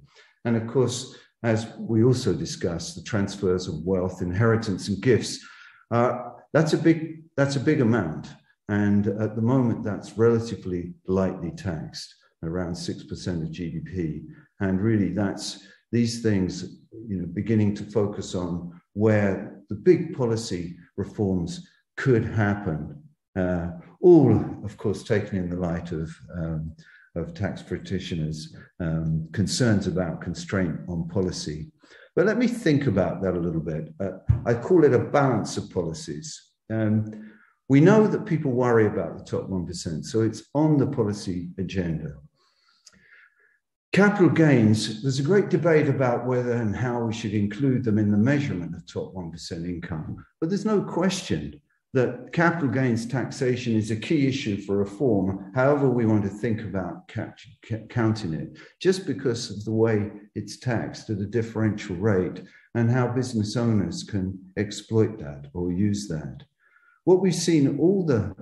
S5: And of course, as we also discussed, the transfers of wealth, inheritance, and gifts. Uh, that's a big that's a big amount, and at the moment that's relatively lightly taxed, around six percent of GDP. And really, that's these things, you know, beginning to focus on where the big policy reforms could happen. Uh, all, of course, taken in the light of um, of tax practitioners' um, concerns about constraint on policy. But let me think about that a little bit. Uh, I call it a balance of policies. Um, we know that people worry about the top 1%, so it's on the policy agenda. Capital gains, there's a great debate about whether and how we should include them in the measurement of top 1% income, but there's no question that capital gains taxation is a key issue for reform, however we want to think about counting it, just because of the way it's taxed at a differential rate and how business owners can exploit that or use that. What we've seen all the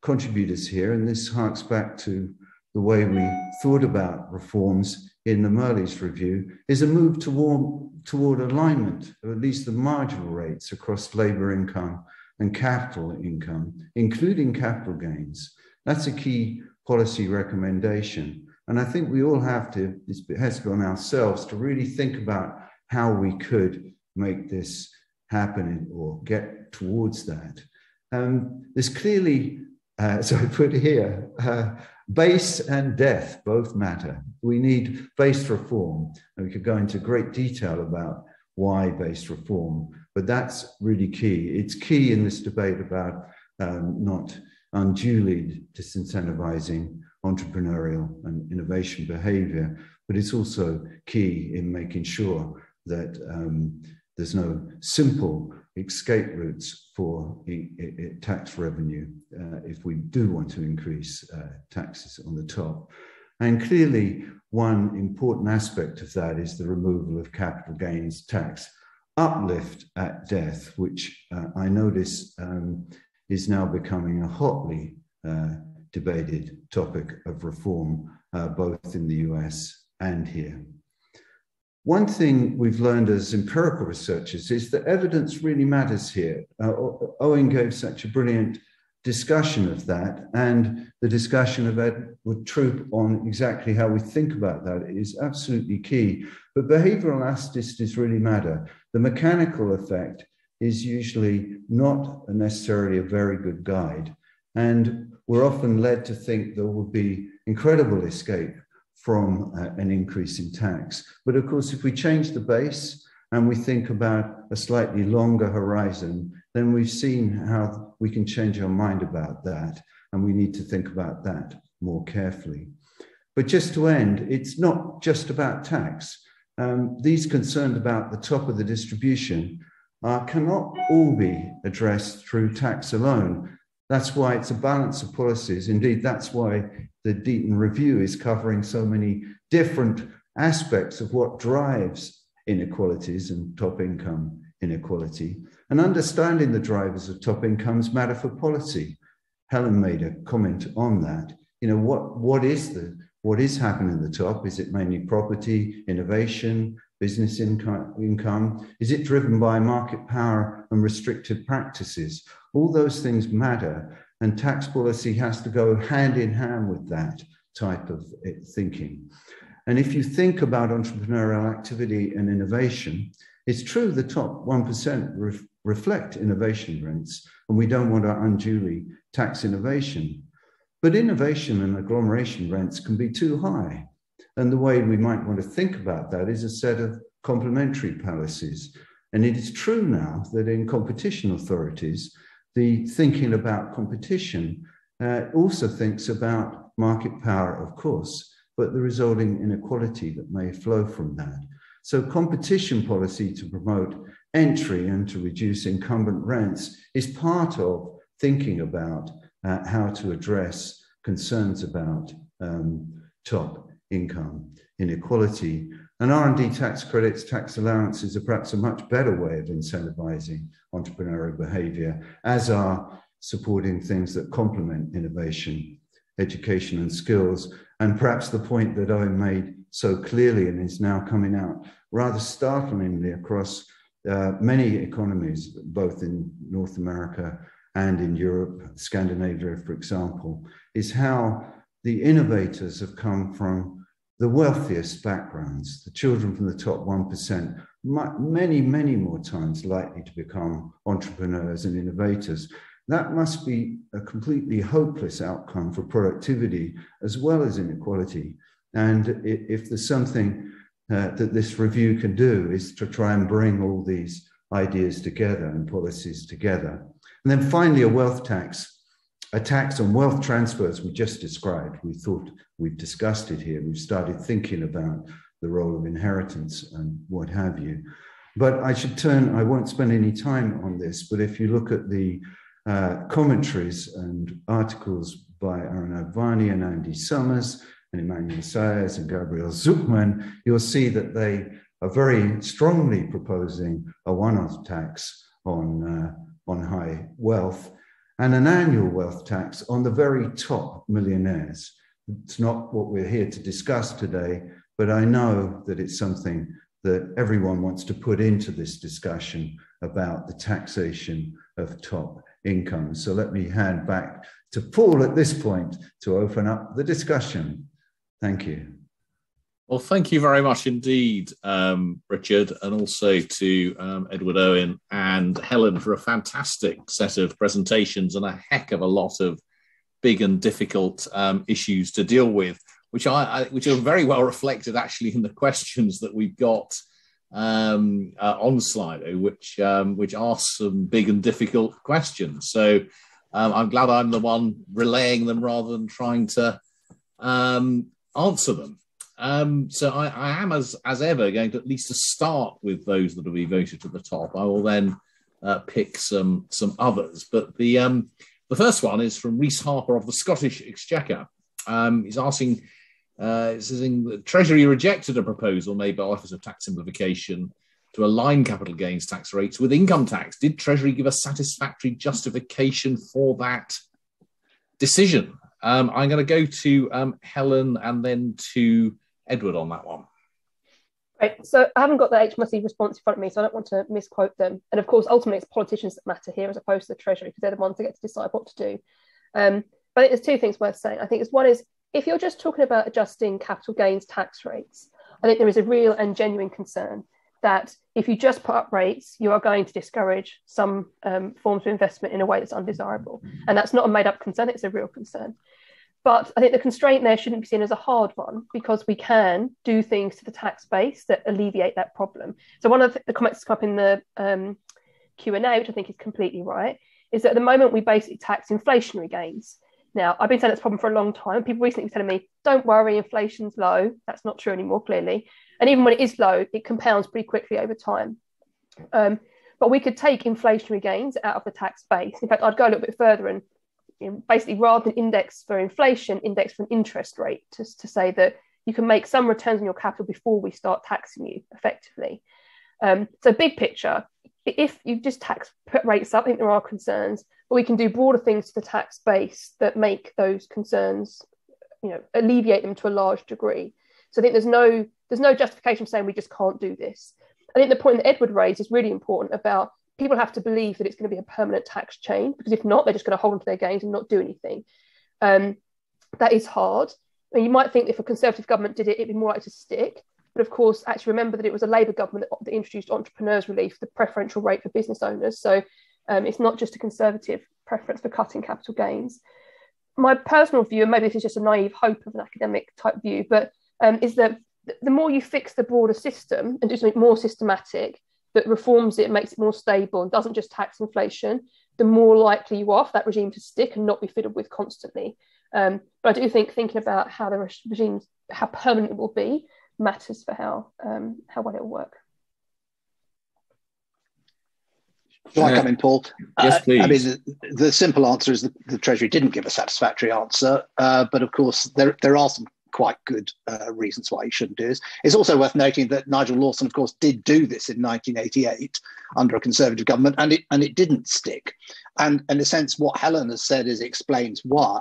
S5: contributors here, and this harks back to the way we thought about reforms in the Mirrlees review, is a move toward, toward alignment of at least the marginal rates across labour income and capital income, including capital gains. That's a key policy recommendation. And I think we all have to, it has to be on ourselves to really think about how we could make this happen or get towards that. Um, there's clearly, uh, so I put here, uh, base and death both matter. We need base reform, and we could go into great detail about why base reform but that's really key. It's key in this debate about um, not unduly disincentivizing entrepreneurial and innovation behavior, but it's also key in making sure that um, there's no simple escape routes for tax revenue uh, if we do want to increase uh, taxes on the top. And clearly, one important aspect of that is the removal of capital gains tax uplift at death, which uh, I notice um, is now becoming a hotly uh, debated topic of reform, uh, both in the US and here. One thing we've learned as empirical researchers is that evidence really matters here. Uh, Owen gave such a brilliant discussion of that and the discussion of Edward Troup on exactly how we think about that is absolutely key. But behavioral elasticities really matter. The mechanical effect is usually not necessarily a very good guide. And we're often led to think there will be incredible escape from uh, an increase in tax. But of course, if we change the base and we think about a slightly longer horizon, then we've seen how we can change our mind about that. And we need to think about that more carefully. But just to end, it's not just about tax. Um, these concerned about the top of the distribution uh, cannot all be addressed through tax alone. That's why it's a balance of policies. Indeed, that's why the Deaton Review is covering so many different aspects of what drives inequalities and top income inequality. And understanding the drivers of top incomes matter for policy. Helen made a comment on that. You know, what, what is the what is happening at the top? Is it mainly property, innovation, business income, income? Is it driven by market power and restrictive practices? All those things matter, and tax policy has to go hand in hand with that type of eh, thinking. And if you think about entrepreneurial activity and innovation, it's true the top 1% ref- reflect innovation rents, and we don't want to unduly tax innovation. But innovation and agglomeration rents can be too high. And the way we might want to think about that is a set of complementary policies. And it is true now that in competition authorities, the thinking about competition uh, also thinks about market power, of course, but the resulting inequality that may flow from that. So, competition policy to promote entry and to reduce incumbent rents is part of thinking about uh, how to address concerns about um, top income inequality. And R&D tax credits, tax allowances are perhaps a much better way of incentivizing entrepreneurial behavior, as are supporting things that complement innovation, education and skills. And perhaps the point that I made so clearly and is now coming out rather startlingly across uh, many economies, both in North America and in Europe, Scandinavia, for example, is how the innovators have come from the wealthiest backgrounds, the children from the top 1%, many, many more times likely to become entrepreneurs and innovators. That must be a completely hopeless outcome for productivity as well as inequality. And if there's something uh, that this review can do is to try and bring all these ideas together and policies together. And then finally, a wealth tax, a tax on wealth transfers we just described. We thought we've discussed it here. We've started thinking about the role of inheritance and what have you. But I should turn, I won't spend any time on this, but if you look at the uh, commentaries and articles by Arun Advani and Andy Summers and Emmanuel Saez and Gabriel Zucman, you'll see that they are very strongly proposing a one-off tax on, uh, on high wealth and an annual wealth tax on the very top millionaires. It's not what we're here to discuss today, but I know that it's something that everyone wants to put into this discussion about the taxation of top income. So let me hand back to Paul at this point to open up the discussion. Thank you.
S1: Well, thank you very much indeed, um, Richard, and also to um, Edward Owen and Helen for a fantastic set of presentations and a heck of a lot of big and difficult um, issues to deal with, which I, I, which are very well reflected actually in the questions that we've got um, uh, on Slido, which um, which ask some big and difficult questions. So um, I'm glad I'm the one relaying them rather than trying to answer them. Um, so I, I, am, as as ever, going to at least to start with those that will be voted to the top. I will then uh, pick some some others. But the um, the first one is from Reese Harper of the Scottish Exchequer. Um, he's asking, uh, saying the Treasury rejected a proposal made by Office of Tax Simplification to align capital gains tax rates with income tax. Did Treasury give a satisfactory justification for that decision? Um, I'm going to go to um, Helen and then to Edward on that one.
S2: Right. So I haven't got the HMRC response in front of me, so I don't want to misquote them. And of course, ultimately, it's politicians that matter here as opposed to the Treasury because they're the ones that get to decide what to do. Um, but there's two things worth saying. I think one is if you're just talking about adjusting capital gains tax rates, I think there is a real and genuine concern that if you just put up rates, you are going to discourage some um, forms of investment in a way that's undesirable. And that's not a made up concern, it's a real concern. But I think the constraint there shouldn't be seen as a hard one because we can do things to the tax base that alleviate that problem. So one of the comments come up in the um, Q&A, which I think is completely right, is that at the moment we basically tax inflationary gains. Now, I've been saying that's a problem for a long time. People recently were telling me, don't worry, inflation's low. That's not true anymore, clearly. And even when it is low, it compounds pretty quickly over time. Um, but we could take inflationary gains out of the tax base. In fact, I'd go a little bit further and you know, basically rather than index for inflation, index for an interest rate to, to say that you can make some returns on your capital before we start taxing you effectively. Um, so big picture, if you just tax rates up, I think there are concerns, but we can do broader things to the tax base that make those concerns, you know, alleviate them to a large degree. So I think there's no there's no justification saying we just can't do this. I think the point that Edward raised is really important about people have to believe that it's going to be a permanent tax change because if not, they're just going to hold on to their gains and not do anything. Um, that is hard. And you might think if a Conservative government did it, it'd be more likely to stick. But of course, actually remember that it was a Labour government that, that introduced entrepreneurs relief, the preferential rate for business owners. So um, it's not just a Conservative preference for cutting capital gains. My personal view, and maybe this is just a naive hope of an academic type view, but um, is that the more you fix the broader system and do something more systematic that reforms it, makes it more stable, and doesn't just tax inflation, the more likely you are for that regime to stick and not be fiddled with constantly. Um, but I do think thinking about how the regime, how permanent it will be, matters for how um, how well it will work.
S4: Shall I come in, Paul?
S1: Yes, please.
S4: Uh, I mean, the, the, simple answer is the, the Treasury didn't give a satisfactory answer, uh, but of course there there are some quite good uh, reasons why you shouldn't do this. It's also worth noting that Nigel Lawson, of course, did do this in 1988 under a Conservative government, and it and it didn't stick. And, and in a sense, what Helen has said is explains why,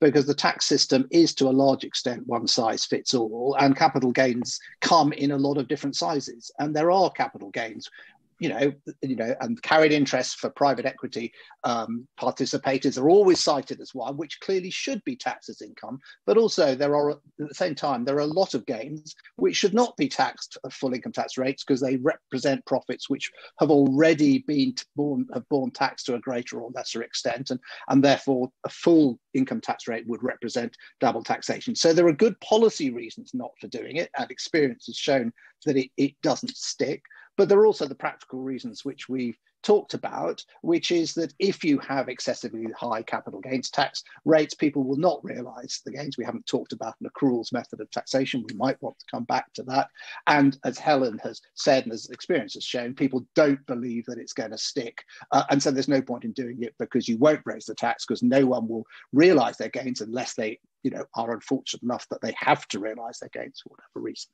S4: because the tax system is to a large extent one size fits all, and capital gains come in a lot of different sizes. And there are capital gains you know, you know, and carried interest for private equity um, participators are always cited as one, which clearly should be taxed as income. But also, there are at the same time there are a lot of gains which should not be taxed at full income tax rates because they represent profits which have already been born have borne tax to a greater or lesser extent, and and therefore a full income tax rate would represent double taxation. So there are good policy reasons not for doing it, and experience has shown that it, it doesn't stick. But there are also the practical reasons which we've talked about, which is that if you have excessively high capital gains tax rates, people will not realize the gains. We haven't talked about an accruals method of taxation. We might want to come back to that. And as Helen has said and as experience has shown, people don't believe that it's going to stick. Uh, and so there's no point in doing it because you won't raise the tax because no one will realize their gains unless they you know, are unfortunate enough that they have to realize their gains for whatever reason.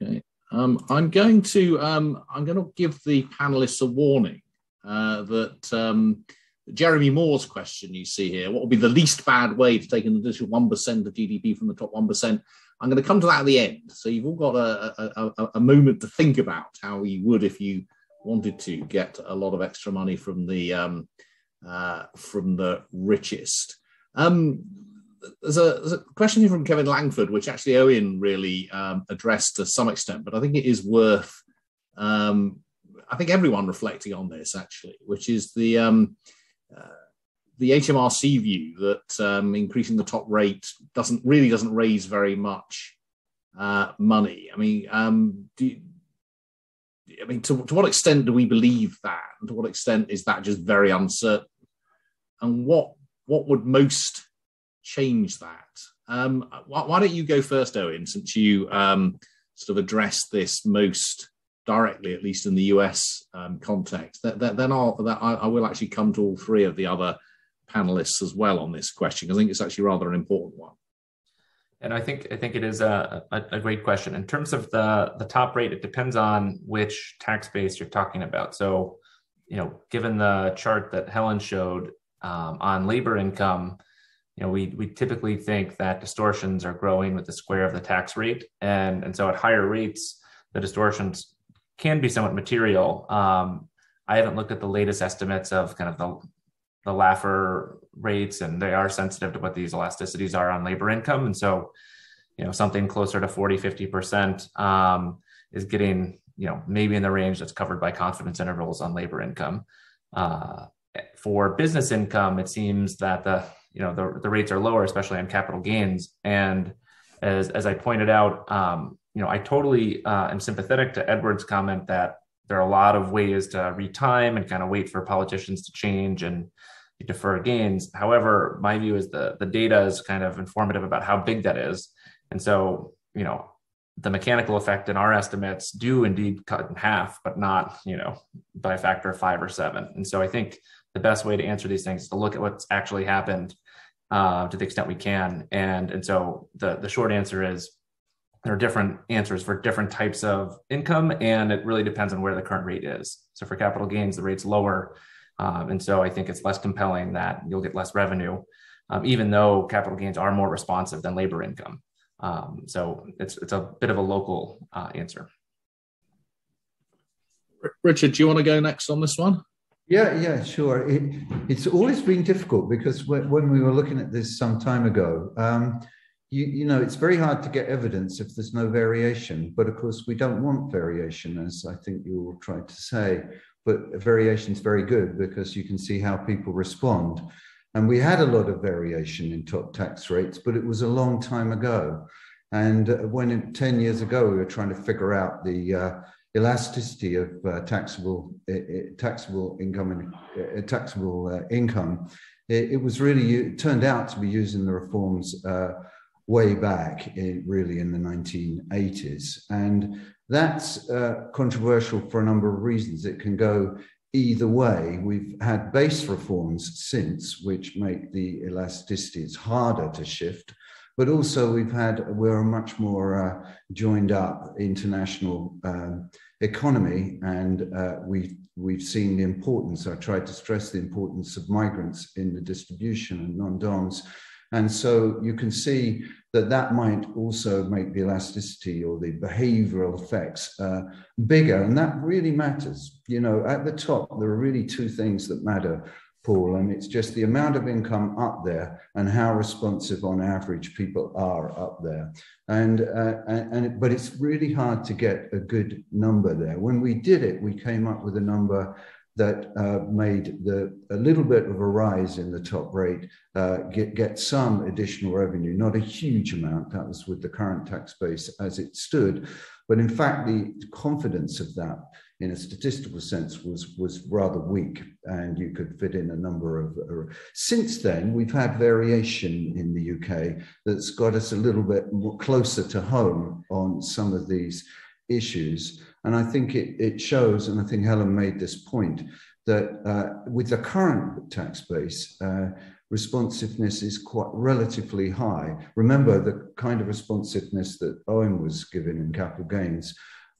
S1: Okay. Um, I'm going to um, I'm going to give the panelists a warning uh, that um, Jeremy Moore's question you see here, what would be the least bad way to take an additional one percent of GDP from the top one percent? I'm going to come to that at the end. So you've all got a, a, a, moment to think about how you would if you wanted to get a lot of extra money from the um, uh, from the richest. Um, there's a, there's a, question here from Kevin Langford, which actually Owen really um, addressed to some extent, but I think it is worth, um, I think everyone reflecting on this actually, which is the um, uh, the HMRC view that um, increasing the top rate doesn't really doesn't raise very much uh, money. I mean, um, do, I mean, to, to what extent do we believe that, and to what extent is that just very uncertain? And what what would most change that. Um, why, why, don't you go first, Owen, since you um, sort of addressed this most directly, at least in the US um, context? That, that, then I'll, that I, I, will actually come to all three of the other panelists as well on this question. I think it's actually rather an important one.
S3: And I think I think it is a, a, a, great question. In terms of the the top rate, it depends on which tax base you're talking about. So, you know, given the chart that Helen showed um, on labor income, you know, we, we typically think that distortions are growing with the square of the tax rate. And, and so at higher rates, the distortions can be somewhat material. Um, I haven't looked at the latest estimates of kind of the, the Laffer rates, and they are sensitive to what these elasticities are on labor income. And so, you know, something closer to 40, 50% um, is getting, you know, maybe in the range that's covered by confidence intervals on labor income. Uh, for business income, it seems that the you know the, the rates are lower, especially on capital gains. And as as I pointed out, um, you know, I totally uh, am sympathetic to Edward's comment that there are a lot of ways to retime and kind of wait for politicians to change and defer gains. However, my view is the the data is kind of informative about how big that is, and so you know, the mechanical effect in our estimates do indeed cut in half, but not, you know, by a factor of five or seven. And so I think the best way to answer these things is to look at what's actually happened uh, to the extent we can. And, and so the, the short answer is there are different answers for different types of income, and it really depends on where the current rate is. So for capital gains, the rate's lower. Um, and so I think it's less compelling that you'll get less revenue, um, even though capital gains are more responsive than labor income. Um, so it's it's a bit of a local uh, answer.
S1: Richard, do you want to go next on this one?
S5: Yeah, yeah, sure. It, it's always been difficult because when, we were looking at this some time ago, um, you, you know, it's very hard to get evidence if there's no variation. But of course, we don't want variation, as I think you all tried to say. But variation is very good because you can see how people respond. And we had a lot of variation in top tax rates, but it was a long time ago. And uh, when 10 years ago, we were trying to figure out the uh, elasticity of uh, taxable, uh, taxable income, uh, taxable uh, income, it, it, was really, it turned out to be using the reforms way back in, really in the 1980s. And that's controversial for a number of reasons. It can go either way, we've had base reforms since, which make the elasticities harder to shift. But also, we've had we're a much more uh, joined up international um, economy, and uh, we've we've seen the importance. I tried to stress the importance of migrants in the distribution and non-doms, and so you can see that that might also make the elasticity or the behavioral effects uh, bigger. And that really matters. You know, at the top, there are really two things that matter, Paul, and it's just the amount of income up there and how responsive on average people are up there. And, uh, and, and but it's really hard to get a good number there. When we did it, we came up with a number that uh, made the, a little bit of a rise in the top rate uh, get, get some additional revenue, not a huge amount. That was with the current tax base as it stood. But in fact, the confidence of that in a statistical sense was, was rather weak, and you could fit in a number of. Uh, since then, we've had variation in the UK that's got us a little bit closer to home on some of these issues. And I think it, it shows, and I think Helen made this point, that uh, with the current tax base, uh, responsiveness is quite relatively high. Remember the kind of responsiveness that Owen was given in capital gains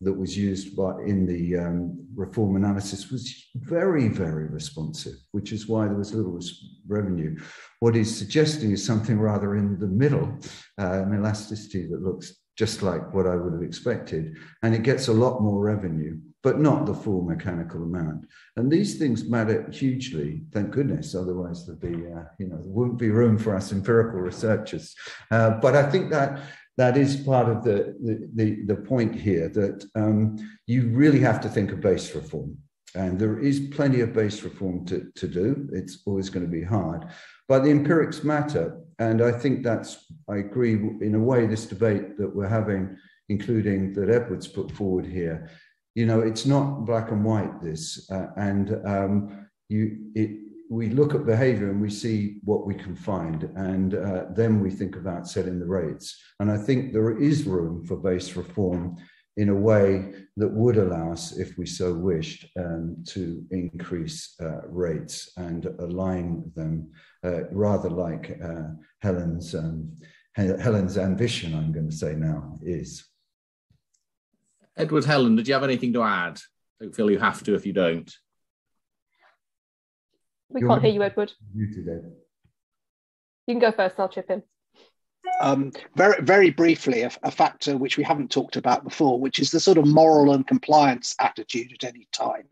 S5: that was used by, in the um, reform analysis was very, very responsive, which is why there was little revenue. What he's suggesting is something rather in the middle, uh, an elasticity that looks just like what I would have expected. And it gets a lot more revenue, but not the full mechanical amount. And these things matter hugely, thank goodness. Otherwise, there'd be, uh, you know, there wouldn't be room for us empirical researchers. Uh, but I think that that is part of the, the, the, the point here that um, you really have to think of base reform. And there is plenty of base reform to, to do. It's always going to be hard. But the empirics matter. And I think that's, I agree in a way, this debate that we're having, including that Edward's put forward here, you know, it's not black and white, this. Uh, and um, you, it, we look at behavior and we see what we can find, and uh, then we think about setting the rates. And I think there is room for base reform in a way that would allow us, if we so wished, um, to increase uh, rates and align them, uh, rather like uh, Helen's um, Helen's ambition. I'm going to say now is.
S1: Edward, Helen, did you have anything to add? Don't feel you have to if you don't.
S2: We You're can't hear you, Edward.
S5: Muted, Ed.
S2: You can go first. I'll chip in.
S4: Um, very, very briefly, a, a, factor which we haven't talked about before, which is the sort of moral and compliance attitude at any time.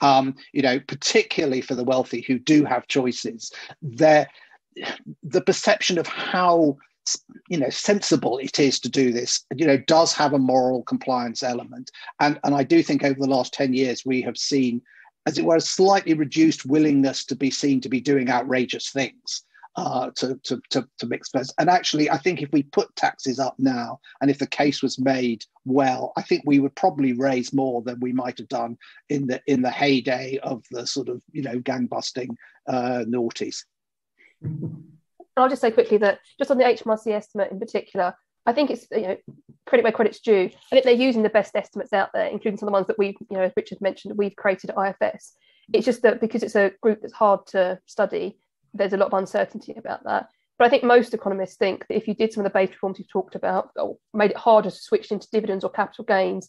S4: Um, you know, particularly for the wealthy who do have choices, the perception of how you know sensible it is to do this you know does have a moral compliance element and and i do think over the last 10 years we have seen as it were a slightly reduced willingness to be seen to be doing outrageous things uh, to, to, to, to mix players. And actually, I think if we put taxes up now, and if the case was made well, I think we would probably raise more than we might have done in the in the heyday of the sort of you know gang busting uh, noughties.
S2: I'll just say quickly that just on the HMRC estimate in particular, I think it's you know credit where credit's due. I think they're using the best estimates out there, including some of the ones that we've, you know, as Richard mentioned, we've created at IFS. It's just that because it's a group that's hard to study, there's a lot of uncertainty about that. But I think most economists think that if you did some of the base reforms you've talked about, or made it harder to switch into dividends or capital gains,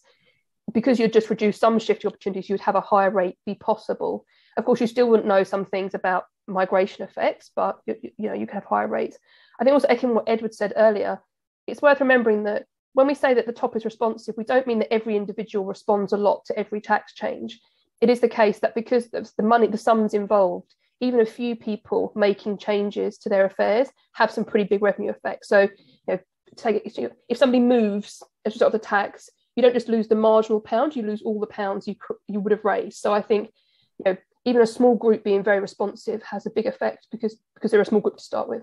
S2: because you'd just reduce some shifting opportunities, you'd have a higher rate be possible. Of course, you still wouldn't know some things about migration effects, but you, you know you could have higher rates. I think also echoing what Edward said earlier, it's worth remembering that when we say that the top is responsive, we don't mean that every individual responds a lot to every tax change. It is the case that because of the money, the sums involved, even a few people making changes to their affairs have some pretty big revenue effects. So, you know, take it, if somebody moves as a result of the tax, you don't just lose the marginal pound, you lose all the pounds you you would have raised. So I think, you know, even a small group being very responsive has a big effect because because they're a small group to start with.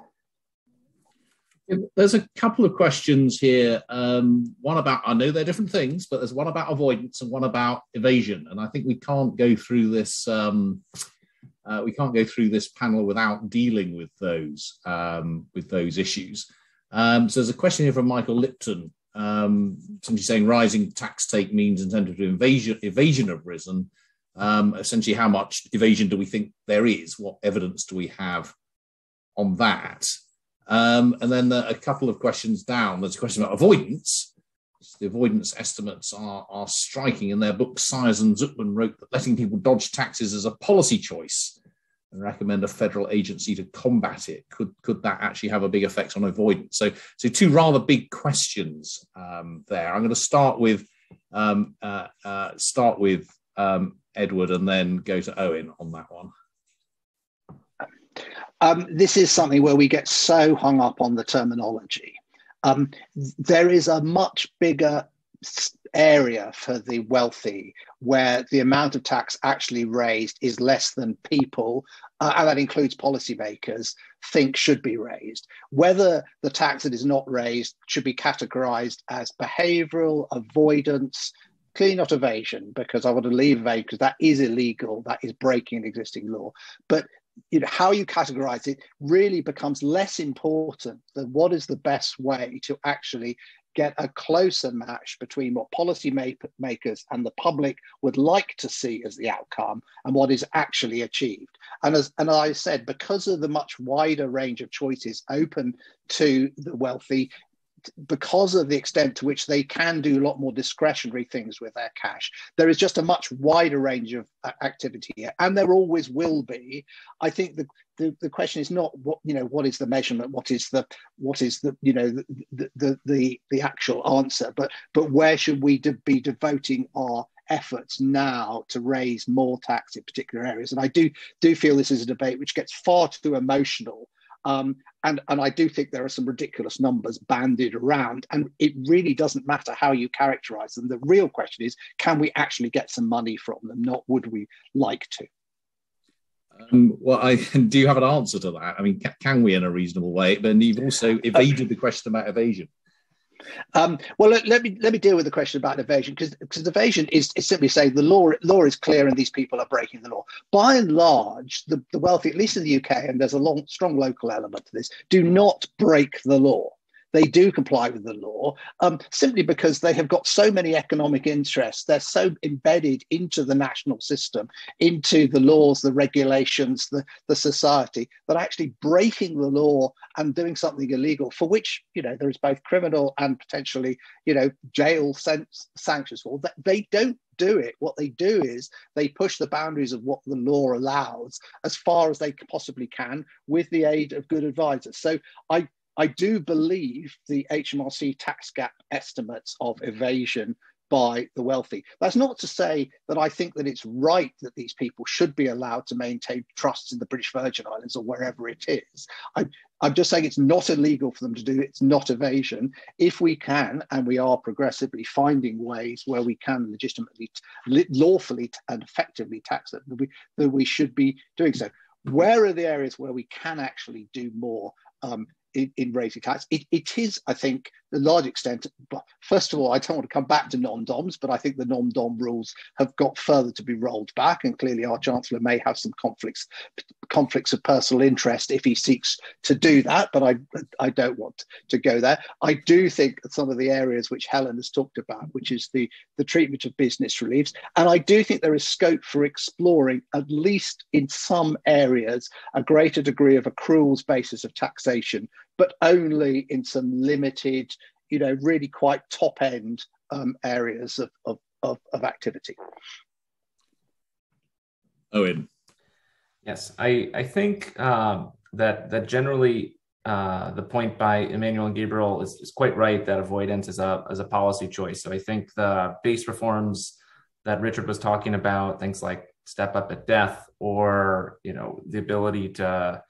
S1: There's a couple of questions here. Um, one about, I know they're different things, but there's one about avoidance and one about evasion. And I think we can't go through this. Um, uh, we can't go through this panel without dealing with those um, with those issues. Um, so there's a question here from Michael Lipton, um, essentially saying rising tax take means incentive to evasion, evasion have risen. Um, essentially, how much evasion do we think there is? What evidence do we have on that? Um, and then the, a couple of questions down, there's a question about avoidance. The avoidance estimates are, are striking. In their book, Saez and Zucman wrote that letting people dodge taxes is a policy choice and recommend a federal agency to combat it. Could, could that actually have a big effect on avoidance? So, so two rather big questions um, there. I'm going to start with um, uh, uh, start with um, Edward and then go to Owen on that one.
S4: Um, this is something where we get so hung up on the terminology. Um, there is a much bigger area for the wealthy where the amount of tax actually raised is less than people, uh, and that includes policymakers, think should be raised. Whether the tax that is not raised should be categorized as behavioral, avoidance, clearly not evasion, because I want to leave evasion because that is illegal, that is breaking an existing law. But you know how you categorize it really becomes less important than what is the best way to actually get a closer match between what policy makers and the public would like to see as the outcome and what is actually achieved. And as and I said, because of the much wider range of choices open to the wealthy, because of the extent to which they can do a lot more discretionary things with their cash. There is just a much wider range of activity here, and there always will be. I think the, the, the question is not what you know what is the measurement, what is the what is the you know the the the, the actual answer, but but where should we de- be devoting our efforts now to raise more tax in particular areas? And I do do feel this is a debate which gets far too emotional um, and, and I do think there are some ridiculous numbers bandied around, and it really doesn't matter how you characterize them. The real question is can we actually get some money from them, not would we like to?
S1: Um, well, I do you have an answer to that? I mean, can, can we in a reasonable way? But you've also evaded the question about evasion.
S4: Um, well, let, let, me let me deal with the question about evasion because because evasion is, is simply saying the law law is clear and these people are breaking the law. By and large, the, the wealthy, at least in the UK, and there's a long strong local element to this, do not break the law they do comply with the law um, simply because they have got so many economic interests. They're so embedded into the national system, into the laws, the regulations, the, the society, that actually breaking the law and doing something illegal for which, you know, there is both criminal and potentially, you know, jail sanctions for, that they don't do it. What they do is they push the boundaries of what the law allows as far as they possibly can with the aid of good advisors. So I I do believe the HMRC tax gap estimates of evasion by the wealthy. That's not to say that I think that it's right that these people should be allowed to maintain trusts in the British Virgin Islands or wherever it is. I, am just saying it's not illegal for them to do it. It's not evasion. If we can, and we are progressively finding ways where we can legitimately, lawfully, and effectively tax them, that we, that we should be doing so. Where are the areas where we can actually do more? Um, in, in raising tax. It, it is, I think, a large extent, But first of all, I don't want to come back to non-DOMs, but I think the non-DOM rules have got further to be rolled back, and clearly our chancellor may have some conflicts conflicts of personal interest if he seeks to do that. But I I don't want to go there. I do think some of the areas which Helen has talked about, which is the the treatment of business reliefs, and I do think there is scope for exploring at least in some areas a greater degree of accruals basis of taxation but only in some limited, you know, really quite top end um, areas of, of, of, of activity.
S1: Owen.
S3: Yes, I, I think um, that that generally uh, the point by Emmanuel and Gabriel is, is quite right that avoidance is a, is a policy choice. So I think the base reforms that Richard was talking about, things like step up at death or you know the ability to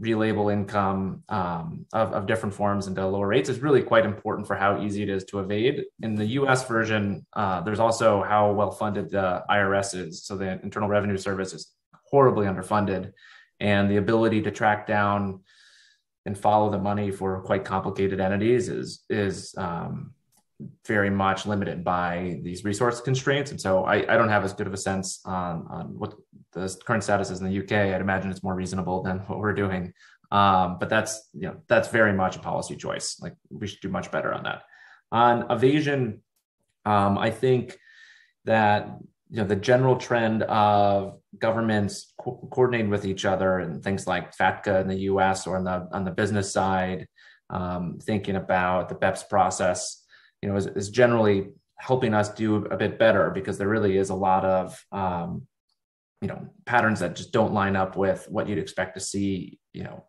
S3: relabel income um, of, of, different forms into lower rates is really quite important for how easy it is to evade. In the US version, uh, there's also how well funded the IRS is. So the Internal Revenue Service is horribly underfunded, and the ability to track down and follow the money for quite complicated entities is is um, very much limited by these resource constraints. And so I, I don't have as good of a sense on, on what the current status is in the UK. I'd imagine it's more reasonable than what we're doing. Um, but that's you know that's very much a policy choice. Like we should do much better on that. On evasion, um, I think that you know the general trend of governments co- coordinating with each other and things like FATCA in the U.S. or on the on the business side, um, thinking about the BEPS process you know, is, is generally helping us do a bit better because there really is a lot of um, you know patterns that just don't line up with what you'd expect to see you know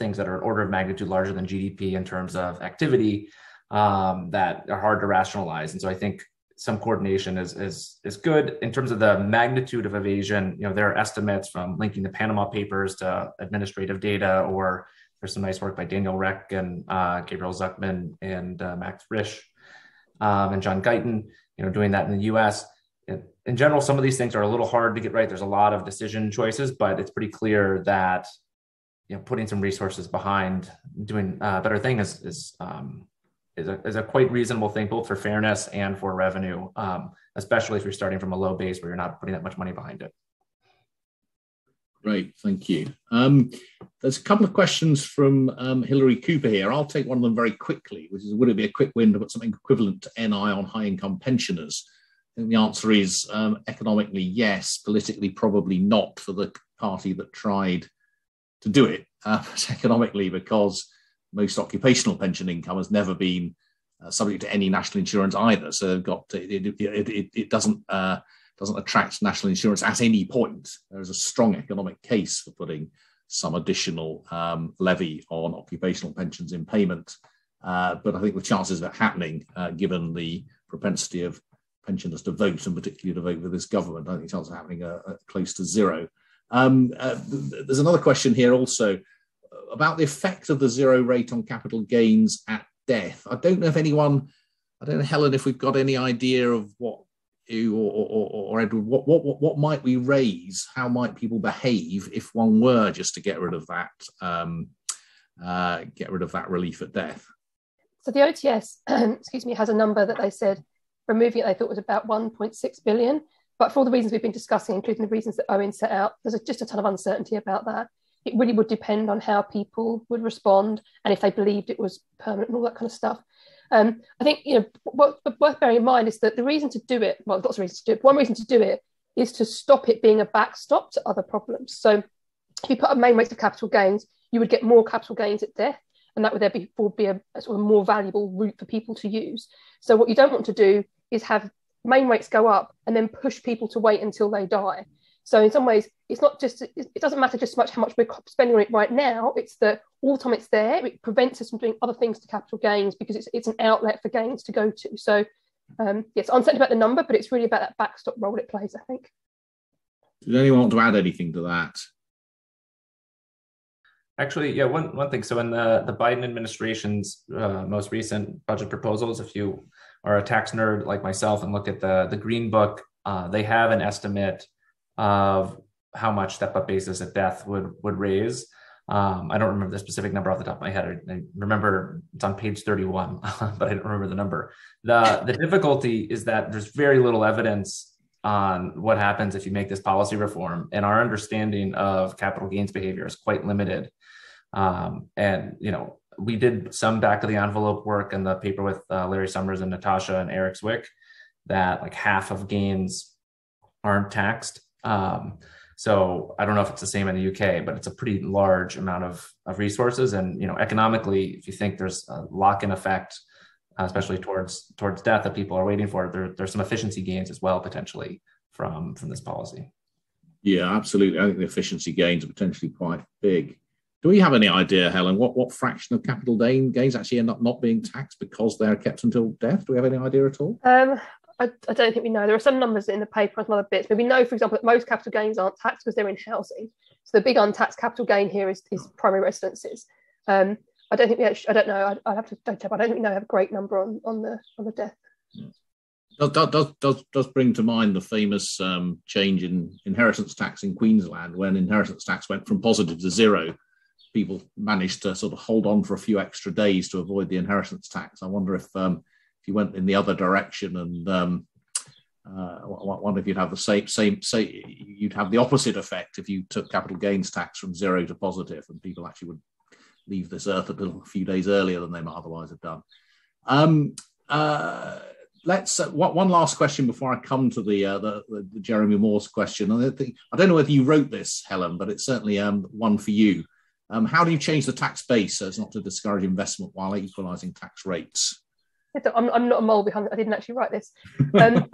S3: things that are an order of magnitude larger than gdp in terms of activity um, that are hard to rationalize. And so i think some coordination is is is good. In terms of the magnitude of evasion you know there are estimates from linking the panama papers to administrative data or there's some nice work by daniel reck and uh, gabriel zucman and uh, max risch um, and John Guyton, you know, doing that in the U.S. In general, some of these things are a little hard to get right. There's a lot of decision choices, but it's pretty clear that you know putting some resources behind doing a better thing is is um, is a, is a quite reasonable thing both for fairness and for revenue, um, especially if you're starting from a low base where you're not putting that much money behind it.
S1: Great, thank you. Um, there's a couple of questions from um, Hilary Cooper here. I'll take one of them very quickly, which is would it be a quick win to put something equivalent to NI on high income pensioners? I think the answer is um, economically yes, politically probably not for the party that tried to do it, uh, economically because most occupational pension income has never been uh, subject to any national insurance either. So they've got it, it, it, it doesn't uh, doesn't attract national insurance at any point. There is a strong economic case for putting some additional um, levy on occupational pensions in payment. Uh, but I think the chances of it happening, uh, given the propensity of pensioners to vote, and particularly to vote with this government, I think the chances of happening are, are close to zero. Um, uh, there's another question here also about the effect of the zero rate on capital gains at death. I don't know if anyone, I don't know, Helen, if we've got any idea of what you or, or, or, Edward, what, what, what might we raise? How might people behave if one were just to get rid of that, um, uh, get rid of that relief at death?
S2: So the OTS, excuse me, has a number that they said removing it they thought was about 1.6 billion. But for all the reasons we've been discussing, including the reasons that Owen set out, there's a, just a ton of uncertainty about that. It really would depend on how people would respond and if they believed it was permanent and all that kind of stuff. Um, I think you know what, worth bearing in mind is that the reason to do it, well, lots of reasons to do it. One reason to do it is to stop it being a backstop to other problems. So if you put up main rates of capital gains, you would get more capital gains at death, and that would therefore be a, a sort of more valuable route for people to use. So what you don't want to do is have main rates go up and then push people to wait until they die. So in some ways, it's not just it doesn't matter just much how much we're spending on it right now. It's that all the time it's there, it prevents us from doing other things to capital gains because it's it's an outlet for gains to go to. So um, yes, uncertain about the number, but it's really about that backstop role it plays. I think.
S1: Does anyone want to add anything to that?
S3: Actually, yeah, one, one thing. So in the, the Biden administration's uh, most recent budget proposals, if you are a tax nerd like myself and look at the, the Green Book, uh, they have an estimate of how much step up basis at death would would raise. Um, I don't remember the specific number off the top of my head. I, I remember it's on page 31, but I don't remember the number. The, the difficulty is that there's very little evidence on what happens if you make this policy reform. And our understanding of capital gains behavior is quite limited. Um, and, you know, we did some back of the envelope work in the paper with uh, Larry Summers and Natasha and Eric Zwick that like half of gains aren't taxed. Um, so I don't know if it's the same in the UK, but it's a pretty large amount of, of resources. And you know, economically, if you think there's a lock-in effect, uh, especially towards towards death that people are waiting for, there, there's some efficiency gains as well potentially from from this policy.
S1: Yeah, absolutely. I think the efficiency gains are potentially quite big. Do we have any idea, Helen, what, what fraction of capital gain, gains actually end up not being taxed because they're kept until death? Do we have any idea at all?
S2: Um, I, I, don't think we know. There are some numbers in the paper and some other bits, but we know, for example, that most capital gains aren't taxed because they're in housing. So the big untaxed capital gain here is, is primary residences. Um, I don't think we. Actually, I don't know. I'd, I'd have to check. I don't think we know. Have a great number on on the on the death.
S1: Does, does, does, does bring to mind the famous um, change in inheritance tax in Queensland when inheritance tax went from positive to zero. People managed to sort of hold on for a few extra days to avoid the inheritance tax. I wonder if um, you went in the other direction and um, uh, wonder if you'd have the same same say you'd have the opposite effect if you took capital gains tax from zero to positive and people actually would leave this earth a few days earlier than they might otherwise have done. Um, uh, let's uh, one last question before I come to the, uh, the, the, the, Jeremy Morse question. I, think, I don't know whether you wrote this, Helen, but it's certainly um, one for you. Um, how do you change the tax base so as not to discourage investment while equalising tax rates?
S2: I'm, I'm not a mole behind it. I didn't actually write this. Um,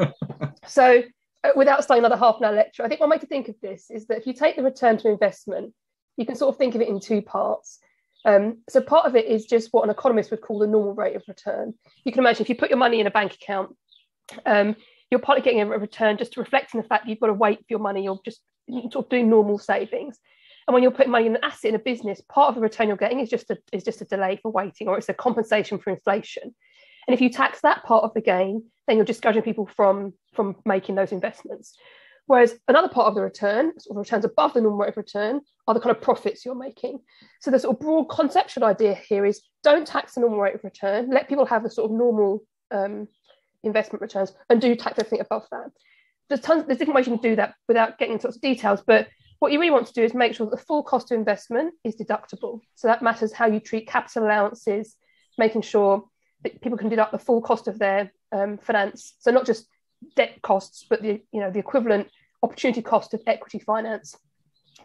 S2: so, uh, without staying another half an hour lecture, I think one way to think of this is that if you take the return to investment, you can sort of think of it in two parts. Um, so, part of it is just what an economist would call the normal rate of return. You can imagine if you put your money in a bank account, um, you're partly getting a return just to reflecting the fact that you've got to wait for your money. You're just sort of doing normal savings. And when you're putting money in an asset in a business, part of the return you're getting is just a, is just a delay for waiting, or it's a compensation for inflation. And if you tax that part of the gain, then you're discouraging people from, from making those investments. Whereas another part of the return, sort of returns above the normal rate of return, are the kind of profits you're making. So the sort of broad conceptual idea here is don't tax the normal rate of return, let people have the sort of normal um, investment returns and do tax everything above that. There's tons, there's different ways you can do that without getting into lots of details, but what you really want to do is make sure that the full cost of investment is deductible. So that matters how you treat capital allowances, making sure people can deduct the full cost of their um, finance. So not just debt costs, but the you know the equivalent opportunity cost of equity finance.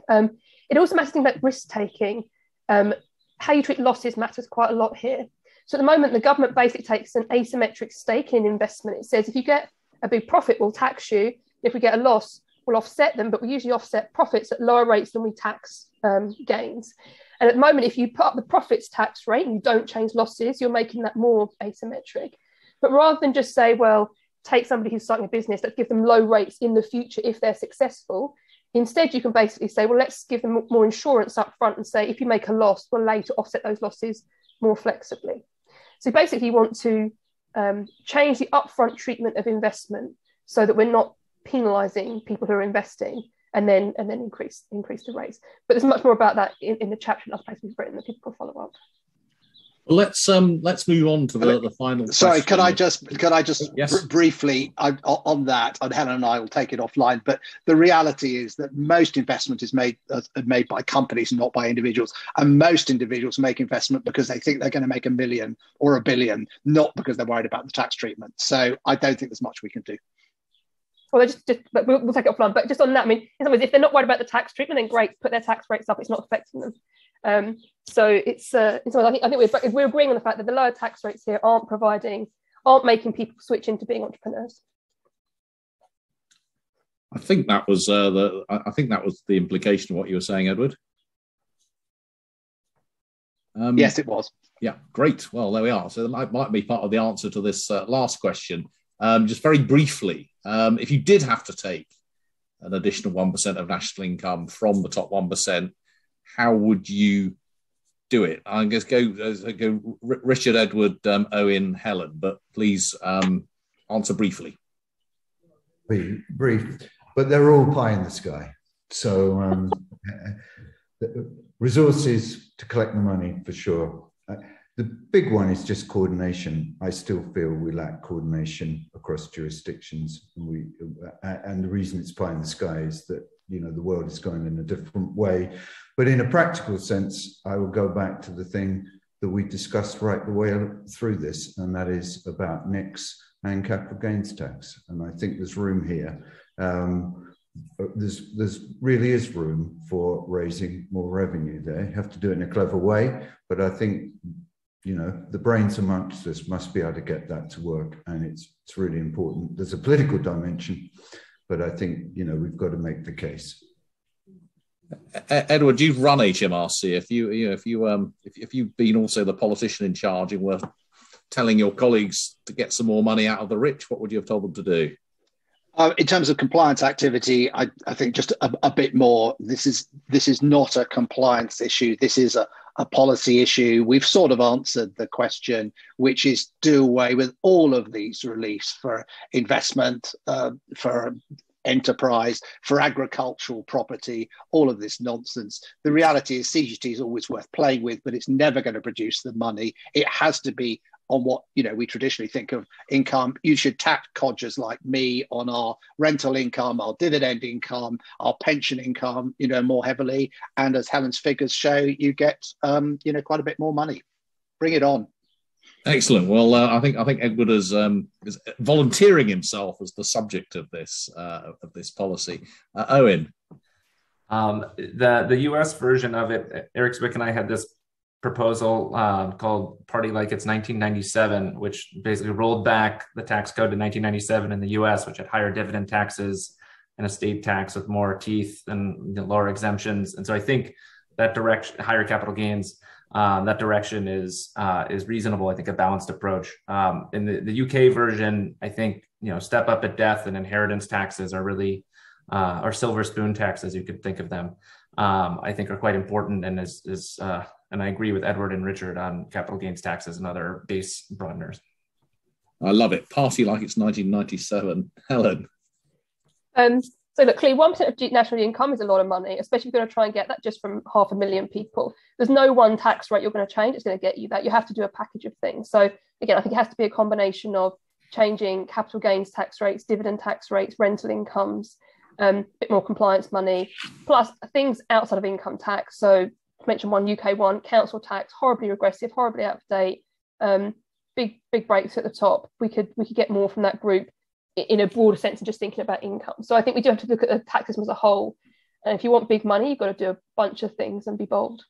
S2: Um, it also matters like risk taking. Um, how you treat losses matters quite a lot here. So at the moment, the government basically takes an asymmetric stake in investment. It says if you get a big profit, we'll tax you. If we get a loss, we'll offset them, but we usually offset profits at lower rates than we tax um, gains. And at the moment, if you put up the profits tax rate and you don't change losses, you're making that more asymmetric. But rather than just say, well, take somebody who's starting a business, let's give them low rates in the future if they're successful. Instead, you can basically say, well, let's give them more insurance up front and say, if you make a loss, we'll you to offset those losses more flexibly. So basically, you want to um, change the upfront treatment of investment so that we're not penalizing people who are investing and then and then increase increase the rates. But there's much more about that in, in the chapter and other places we've written that people can follow up.
S1: Well, let's um let's move on to the, the final.
S4: Sorry, can I just can I just yes. br- briefly I, on that? And Helen and I will take it offline. But the reality is that most investment is made uh, made by companies, not by individuals. And most individuals make investment because they think they're going to make a million or a billion, not because they're worried about the tax treatment. So I don't think there's much we can do
S2: well, just, just but we'll, we'll, take it offline. But just on that, I mean, in some ways, if they're not worried about the tax treatment, then great, put their tax rates up. It's not affecting them. Um, so it's uh, in some ways, I think, I think we're, we're agreeing on the fact that the lower tax rates here aren't providing, aren't making people switch into being entrepreneurs.
S1: I think that was uh, the. I think that was the implication of what you were saying, Edward.
S4: Um, yes, it was.
S1: Yeah, great. Well, there we are. So that might, might be part of the answer to this uh, last question. Um, just very briefly, um, if you did have to take an additional 1% of national income from the top 1%, how would you do it? Going to go, go Richard, Edward, um, Owen, Helen, but please um, answer briefly.
S5: Brief, brief, but they're all pie in the sky. So um, resources to collect the money for sure. The big one is just coordination. I still feel we lack coordination across jurisdictions, and we uh, and the reason it's pie in the sky is that you know the world is going in a different way. But in a practical sense, I will go back to the thing that we discussed right the way through this, and that is about NICs and capital gains tax. And I think there's room here. Um, there's there's really is room for raising more revenue there. You have to do it in a clever way, but I think you know the brains amongst us must be able to get that to work, and it's it's really important. There's a political dimension, but I think you know we've got to make the case.
S1: Edward, you've run HMRC. If you, you know, if you, um, if, if you've been also the politician in charge and were telling your colleagues to get some more money out of the rich, what would you have told them to do?
S4: Uh, in terms of compliance activity, I, I think just a, a, bit more. This is this is not a compliance issue. This is a, a policy issue. We've sort of answered the question, which is do away with all of these reliefs for investment, uh, for enterprise, for agricultural property, all of this nonsense. The reality is CGT is always worth playing with, but it's never going to produce the money. It has to be on what you know we traditionally think of income. You should tax codgers like me on our rental income, our dividend income, our pension income, you know, more heavily. And as Helen's figures show, you get um, you know quite a bit more money. Bring it on.
S1: Excellent. Well, uh, I think I think Edward is, um, is volunteering himself as the subject of this uh, of this policy. Uh, Owen,
S3: um, the the U.S. version of it, Eric Zwick and I had this proposal uh, called Party Like It's 1997, which basically rolled back the tax code to 1997 in the U.S., which had higher dividend taxes and a state tax with more teeth and lower exemptions. And so I think that direction, higher capital gains um, that direction is uh, is reasonable. I think a balanced approach. Um, in the, the UK version, I think you know step up at death and inheritance taxes are really uh, or silver spoon taxes, you could think of them. Um, I think are quite important and is is uh, and I agree with Edward and Richard on capital gains taxes and other base broadeners.
S1: I love it. Party like it's 1997. Helen.
S2: Um, so look, clearly, one percent of national income is a lot of money, especially if you're going to try and get that just from half a million people. There's no one tax rate you're going to change; it's going to get you that. You have to do a package of things. So again, I think it has to be a combination of changing capital gains tax rates, dividend tax rates, rental incomes, um, a bit more compliance money, plus things outside of income tax. So to mention one UK one, council tax, horribly regressive, horribly out of date. Um, big big breaks at the top. We could we could get more from that group in a broader sense than just thinking about income. So I think we do have to look at the tax system as a whole. And if you want big money, you've got to do a bunch of things and be bold.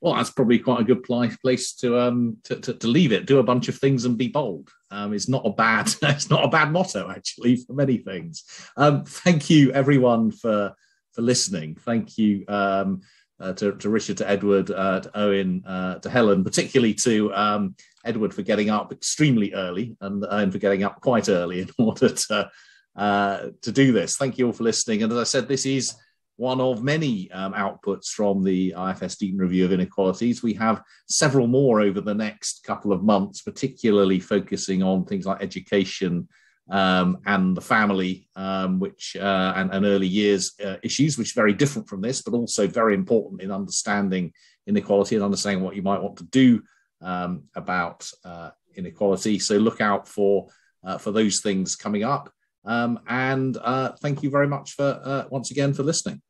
S1: Well, that's probably quite a good place to um to, to, to leave it. Do a bunch of things and be bold. Um, it's not a bad it's not a bad motto actually for many things. Um, thank you everyone for for listening. Thank you um, uh, to, to Richard, to Edward, uh, to Owen, uh, to Helen, particularly to um, Edward for getting up extremely early and, and for getting up quite early in order to uh, to do this. Thank you all for listening. And as I said, this is one of many um, outputs from the IFS Deaton Review of Inequalities. We have several more over the next couple of months, particularly focusing on things like education um, and the family, um, which uh, and, and, early years uh, issues, which are very different from this, but also very important in understanding inequality and understanding what you might want to do um, about uh, inequality. So look out for uh, for those things coming up. Um, and uh, thank you very much for uh, once again for listening.